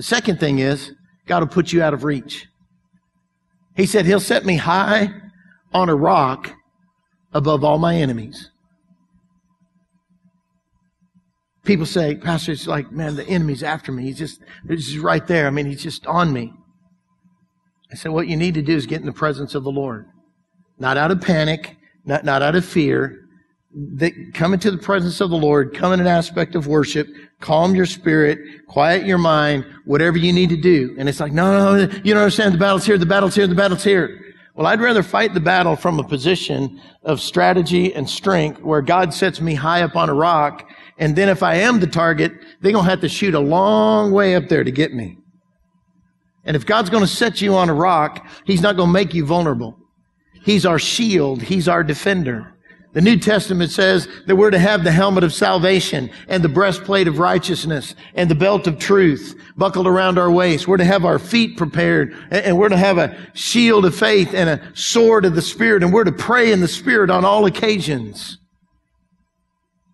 The second thing is, God will put you out of reach. He said, He'll set me high on a rock above all my enemies. People say, Pastor, it's like, man, the enemy's after me. He's just, he's just right there. I mean, he's just on me. I said, what you need to do is get in the presence of the Lord. Not out of panic, not, not out of fear, that come into the presence of the Lord, come in an aspect of worship, calm your spirit, quiet your mind, whatever you need to do. And it's like, no, no, you don't understand. The battle's here, the battle's here, the battle's here. Well, I'd rather fight the battle from a position of strategy and strength where God sets me high up on a rock. And then if I am the target, they're going to have to shoot a long way up there to get me. And if God's going to set you on a rock, He's not going to make you vulnerable. He's our shield. He's our defender. The New Testament says that we're to have the helmet of salvation and the breastplate of righteousness and the belt of truth buckled around our waist. We're to have our feet prepared and we're to have a shield of faith and a sword of the Spirit and we're to pray in the Spirit on all occasions.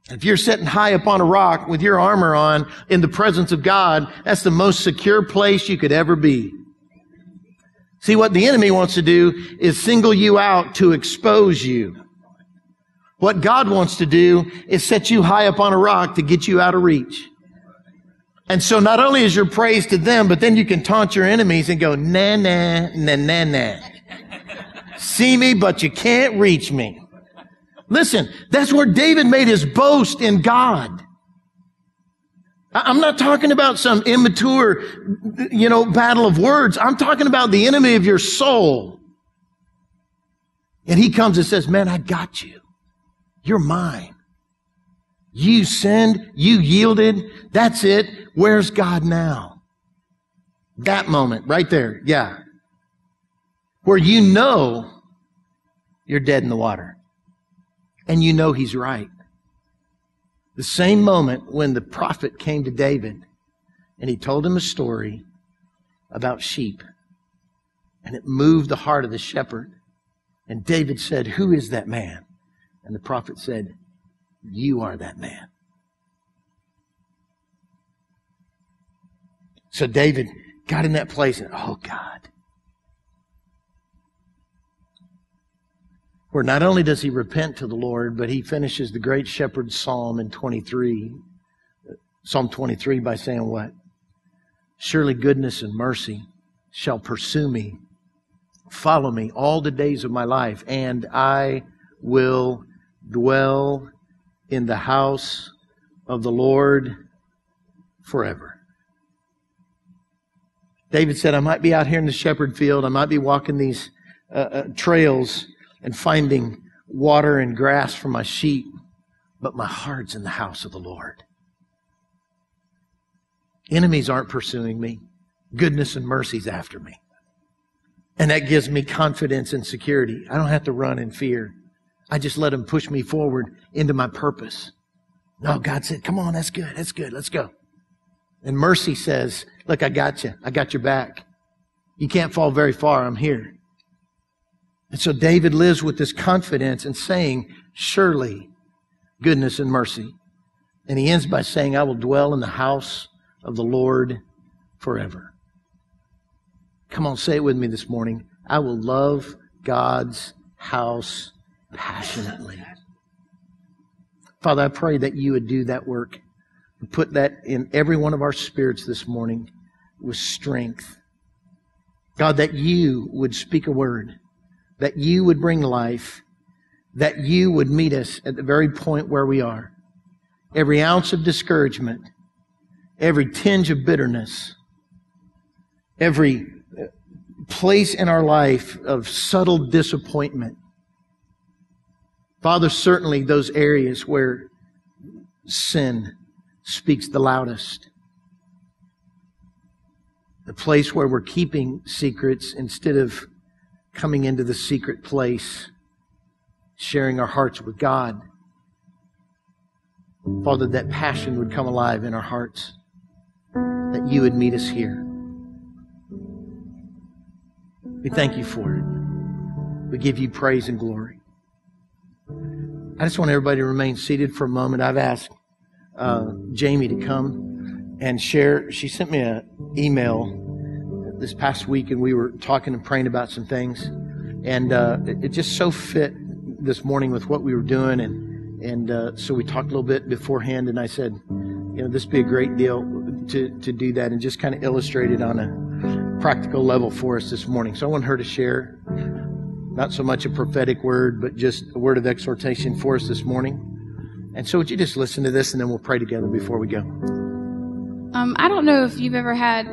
If you're sitting high up on a rock with your armor on in the presence of God, that's the most secure place you could ever be. See, what the enemy wants to do is single you out to expose you. What God wants to do is set you high up on a rock to get you out of reach. And so not only is your praise to them, but then you can taunt your enemies and go, nah, nah, nah, nah, nah. See me, but you can't reach me. Listen, that's where David made his boast in God. I'm not talking about some immature, you know, battle of words. I'm talking about the enemy of your soul. And he comes and says, man, I got you. You're mine. You sinned. You yielded. That's it. Where's God now? That moment, right there, yeah. Where you know you're dead in the water. And you know he's right. The same moment when the prophet came to David and he told him a story about sheep. And it moved the heart of the shepherd. And David said, Who is that man? And the prophet said, You are that man. So David got in that place and, oh God. Where not only does he repent to the Lord, but he finishes the great shepherd's psalm in 23, Psalm 23 by saying what? Surely goodness and mercy shall pursue me, follow me all the days of my life, and I will dwell in the house of the Lord forever. David said, I might be out here in the shepherd field. I might be walking these uh, uh, trails and finding water and grass for my sheep, but my heart's in the house of the Lord. Enemies aren't pursuing me. Goodness and mercy's after me. And that gives me confidence and security. I don't have to run in fear. I just let him push me forward into my purpose. No, God said, come on, that's good. That's good. Let's go. And mercy says, look, I got you. I got your back. You can't fall very far. I'm here. And so David lives with this confidence and saying, surely goodness and mercy. And he ends by saying, I will dwell in the house of the Lord forever. Come on, say it with me this morning. I will love God's house passionately. Father, I pray that you would do that work and put that in every one of our spirits this morning with strength. God, that you would speak a word, that you would bring life, that you would meet us at the very point where we are. Every ounce of discouragement, every tinge of bitterness, every place in our life of subtle disappointment. Father, certainly those areas where sin speaks the loudest. The place where we're keeping secrets instead of coming into the secret place, sharing our hearts with God. Father, that passion would come alive in our hearts, that you would meet us here. We thank you for it. We give you praise and glory. I just want everybody to remain seated for a moment. I've asked uh, Jamie to come and share. She sent me an email this past week, and we were talking and praying about some things, and uh, it, it, just so fit this morning with what we were doing, and and uh, so we talked a little bit beforehand, and I said, you know, this would be a great deal to to do that, and just kind of illustrate it on a practical level for us this morning. So I want her to share. Not so much a prophetic word, but just a word of exhortation for us this morning. And so, would you just listen to this and then we'll pray together before we go? Um, I don't know if you've ever had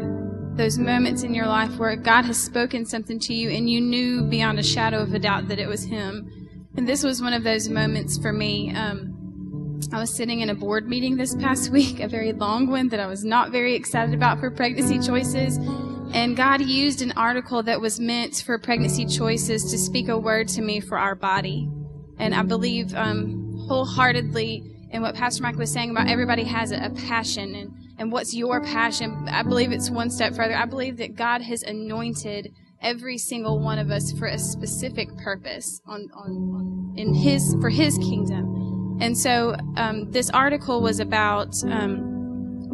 those moments in your life where God has spoken something to you and you knew beyond a shadow of a doubt that it was Him. And this was one of those moments for me. Um, I was sitting in a board meeting this past week, a very long one that I was not very excited about for pregnancy choices. And God used an article that was meant for pregnancy choices to speak a word to me for our body. And I believe um, wholeheartedly in what Pastor Mike was saying about everybody has a, passion and, and what's your passion. I believe it's one step further. I believe that God has anointed every single one of us for a specific purpose on, on, on in his for his kingdom. And so um, this article was about um,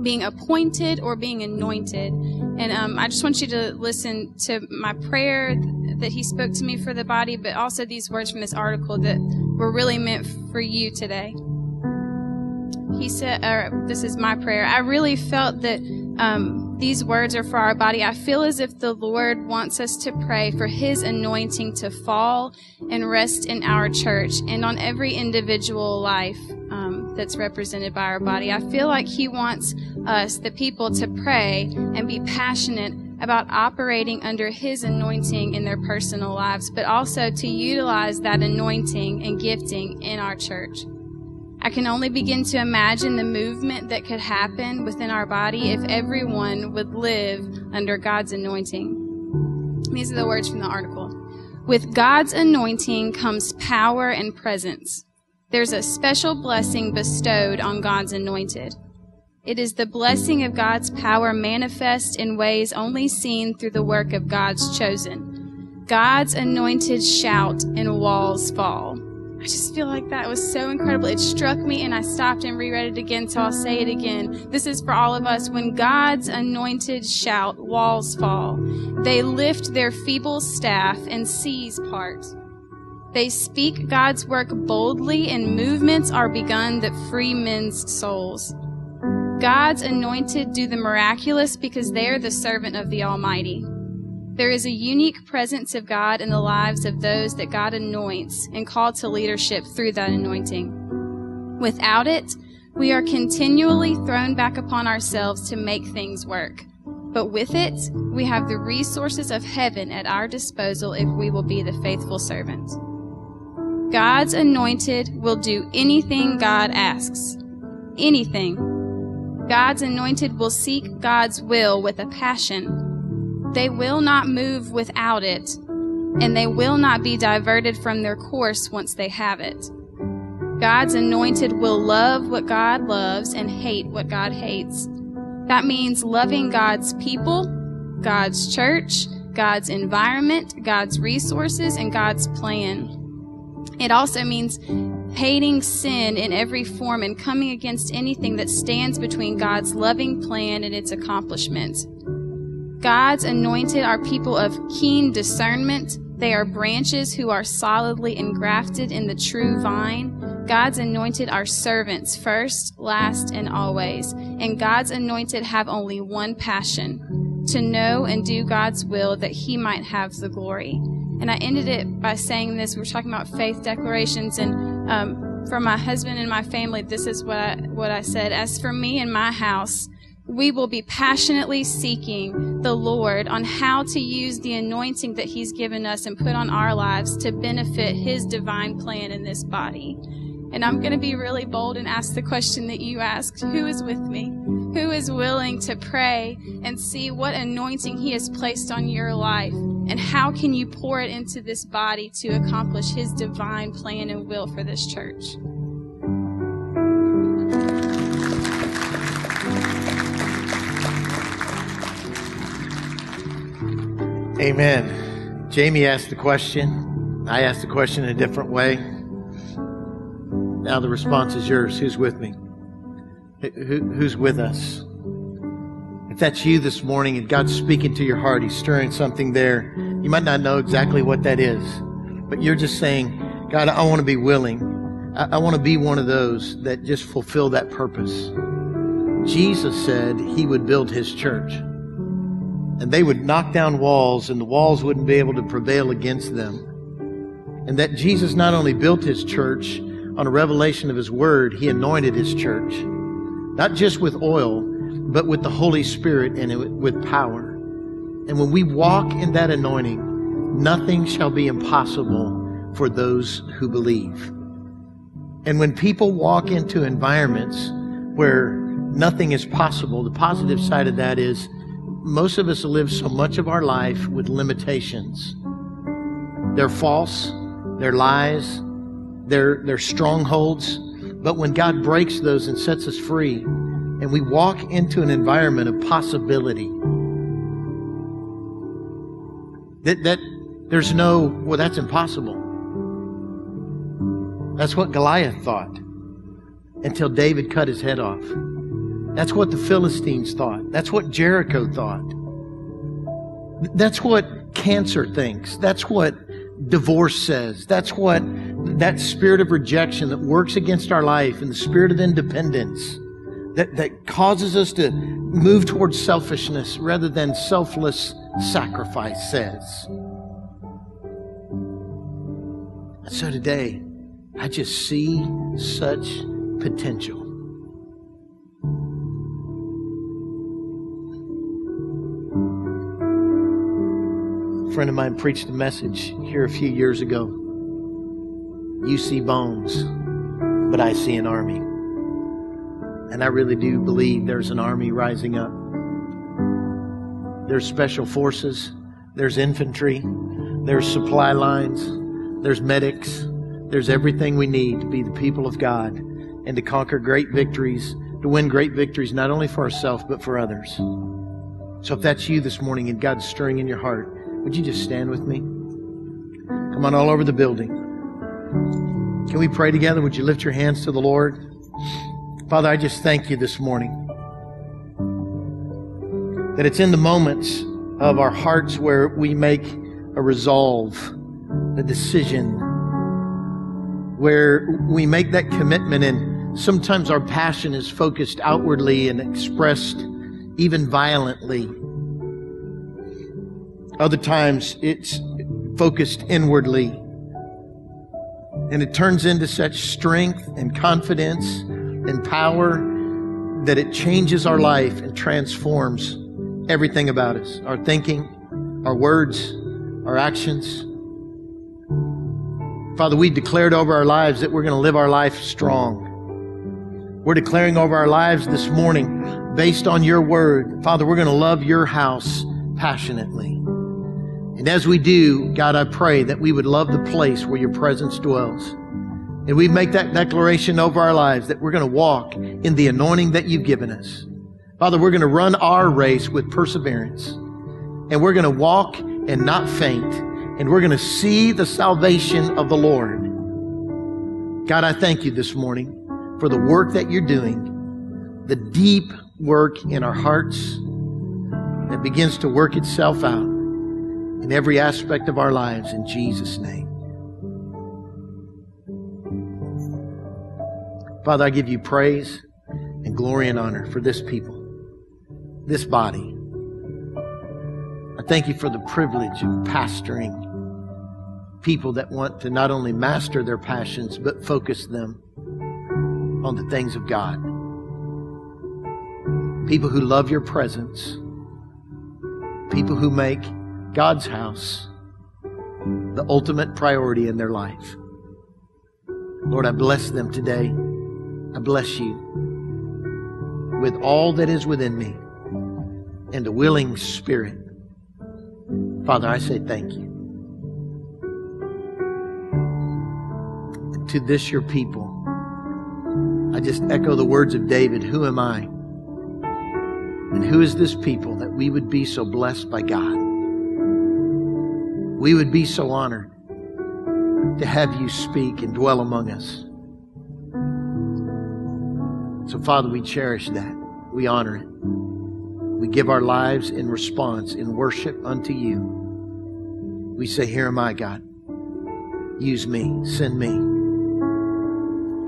being appointed or being anointed. And um, I just want you to listen to my prayer that he spoke to me for the body, but also these words from this article that were really meant for you today. He said, or this is my prayer. I really felt that um, these words are for our body. I feel as if the Lord wants us to pray for His anointing to fall and rest in our church and on every individual life um, that's represented by our body. I feel like He wants us, the people, to pray and be passionate about operating under His anointing in their personal lives, but also to utilize that anointing and gifting in our church. I can only begin to imagine the movement that could happen within our body if everyone would live under God's anointing. These are the words from the article. With God's anointing comes power and presence. There's a special blessing bestowed on God's anointed. It is the blessing of God's power manifest in ways only seen through the work of God's chosen. God's anointed shout and walls fall. I just feel like that was so incredible. It struck me and I stopped and reread it again, so I'll say it again. This is for all of us. When God's anointed shout, walls fall. They lift their feeble staff and seas part. They speak God's work boldly and movements are begun that free men's souls. God's anointed do the miraculous because they're the servant of the Almighty. There is a unique presence of God in the lives of those that God anoints and call to leadership through that anointing. Without it, we are continually thrown back upon ourselves to make things work. But with it, we have the resources of heaven at our disposal if we will be the faithful servant. God's anointed will do anything God asks. Anything. God's anointed will seek God's will with a passion they will not move without it, and they will not be diverted from their course once they have it. God's anointed will love what God loves and hate what God hates. That means loving God's people, God's church, God's environment, God's resources, and God's plan. It also means hating sin in every form and coming against anything that stands between God's loving plan and its accomplishment. God's anointed are people of keen discernment. They are branches who are solidly engrafted in the true vine. God's anointed are servants first, last, and always. And God's anointed have only one passion to know and do God's will that he might have the glory. And I ended it by saying this. We are talking about faith declarations and, um, for my husband and my family, this is what I, what I said. As for me and my house, we will be passionately seeking the Lord on how to use the anointing that He's given us and put on our lives to benefit His divine plan in this body. And I'm going to be really bold and ask the question that you asked Who is with me? Who is willing to pray and see what anointing He has placed on your life? And how can you pour it into this body to accomplish His divine plan and will for this church? Amen. Jamie asked the question. I asked the question in a different way. Now the response is yours. Who's with me? Who, who's with us? If that's you this morning and God's speaking to your heart, He's stirring something there. You might not know exactly what that is, but you're just saying, God, I want to be willing. I, I want to be one of those that just fulfill that purpose. Jesus said He would build His church and they would knock down walls and the walls wouldn't be able to prevail against them. And that Jesus not only built his church on a revelation of his word, he anointed his church, not just with oil, but with the Holy Spirit and with power. And when we walk in that anointing, nothing shall be impossible for those who believe. And when people walk into environments where nothing is possible, the positive side of that is most of us live so much of our life with limitations. They're false, they're lies, they're, strongholds. But when God breaks those and sets us free, and we walk into an environment of possibility, that, that there's no, well, that's impossible. That's what Goliath thought until David cut his head off. That's what the Philistines thought. That's what Jericho thought. That's what cancer thinks. That's what divorce says. That's what that spirit of rejection that works against our life and the spirit of independence that, that causes us to move towards selfishness rather than selfless sacrifice says. So today, I just see such potential. A friend of mine preached a message here a few years ago. You see bones. but I see an army. And I really do believe there's an army rising up. There's special forces, there's infantry, there's supply lines, there's medics, there's everything we need to be the people of God and to conquer great victories, to win great victories, not only for ourselves, but for others. So if that's you this morning and God's stirring in your heart, would you just stand with me? Come on, all over the building. Can we pray together? Would you lift your hands to the Lord? Father, I just thank you this morning that it's in the moments of our hearts where we make a resolve, a decision, where we make that commitment and sometimes our passion is focused outwardly and expressed even violently. Other times it's focused inwardly. And it turns into such strength and confidence and power that it changes our life and transforms everything about us our thinking, our words, our actions. Father, we declared over our lives that we're going to live our life strong. We're declaring over our lives this morning, based on your word, Father, we're going to love your house passionately. And as we do, God, I pray that we would love the place where your presence dwells. And we make that declaration over our lives that we're going to walk in the anointing that you've given us. Father, we're going to run our race with perseverance. And we're going to walk and not faint. And we're going to see the salvation of the Lord. God, I thank you this morning for the work that you're doing, the deep work in our hearts that begins to work itself out in every aspect of our lives in Jesus' name. Father, I give you praise and glory and honor for this people, this body. I thank you for the privilege of pastoring people that want to not only master their passions, but focus them on the things of God. People who love your presence. People who make God's house the ultimate priority in their life. Lord, I bless them today. I bless you with all that is within me and a willing spirit. Father, I say thank you. To this, your people, I just echo the words of David Who am I? And who is this people that we would be so blessed by God? We would be so honored to have you speak and dwell among us. So, Father, we cherish that. We honor it. We give our lives in response, in worship unto you. We say, Here am I, God. Use me. Send me.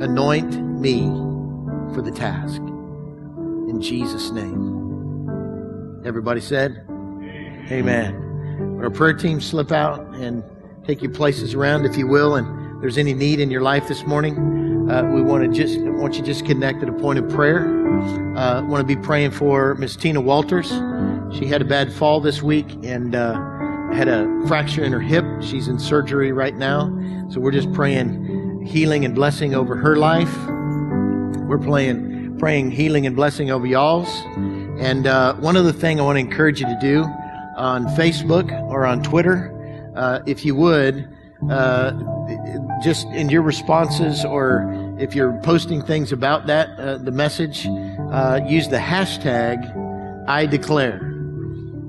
Anoint me for the task. In Jesus' name. Everybody said, Amen. Amen our prayer team slip out and take your places around, if you will, and there's any need in your life this morning, uh, we want to just want you just connect at a point of prayer. Uh, want to be praying for Miss Tina Walters. She had a bad fall this week and uh, had a fracture in her hip. She's in surgery right now, so we're just praying healing and blessing over her life. We're playing praying healing and blessing over y'all's. And uh, one other thing I want to encourage you to do on Facebook or on Twitter. Uh, if you would, uh, just in your responses or if you're posting things about that, uh, the message, uh, use the hashtag I declare.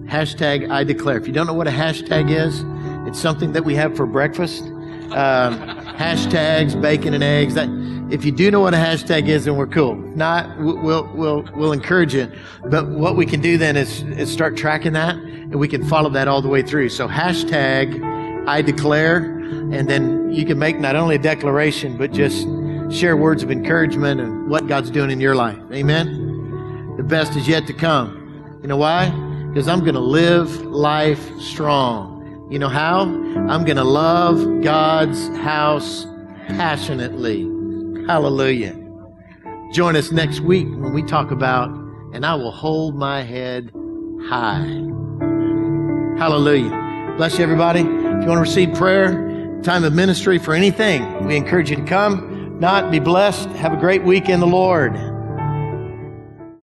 Hashtag I declare. If you don't know what a hashtag is, it's something that we have for breakfast. Um, hashtags, bacon and eggs. That if you do know what a hashtag is, then we're cool. Not, we'll we'll we'll encourage it. But what we can do then is, is start tracking that, and we can follow that all the way through. So hashtag I declare, and then you can make not only a declaration, but just share words of encouragement and what God's doing in your life. Amen. The best is yet to come. You know why? Because I'm going to live life strong. You know how? I'm going to love God's house passionately. Hallelujah. Join us next week when we talk about, and I will hold my head high. Hallelujah. Bless you, everybody. If you want to receive prayer, time of ministry for anything, we encourage you to come. not, be blessed. Have a great week in the Lord.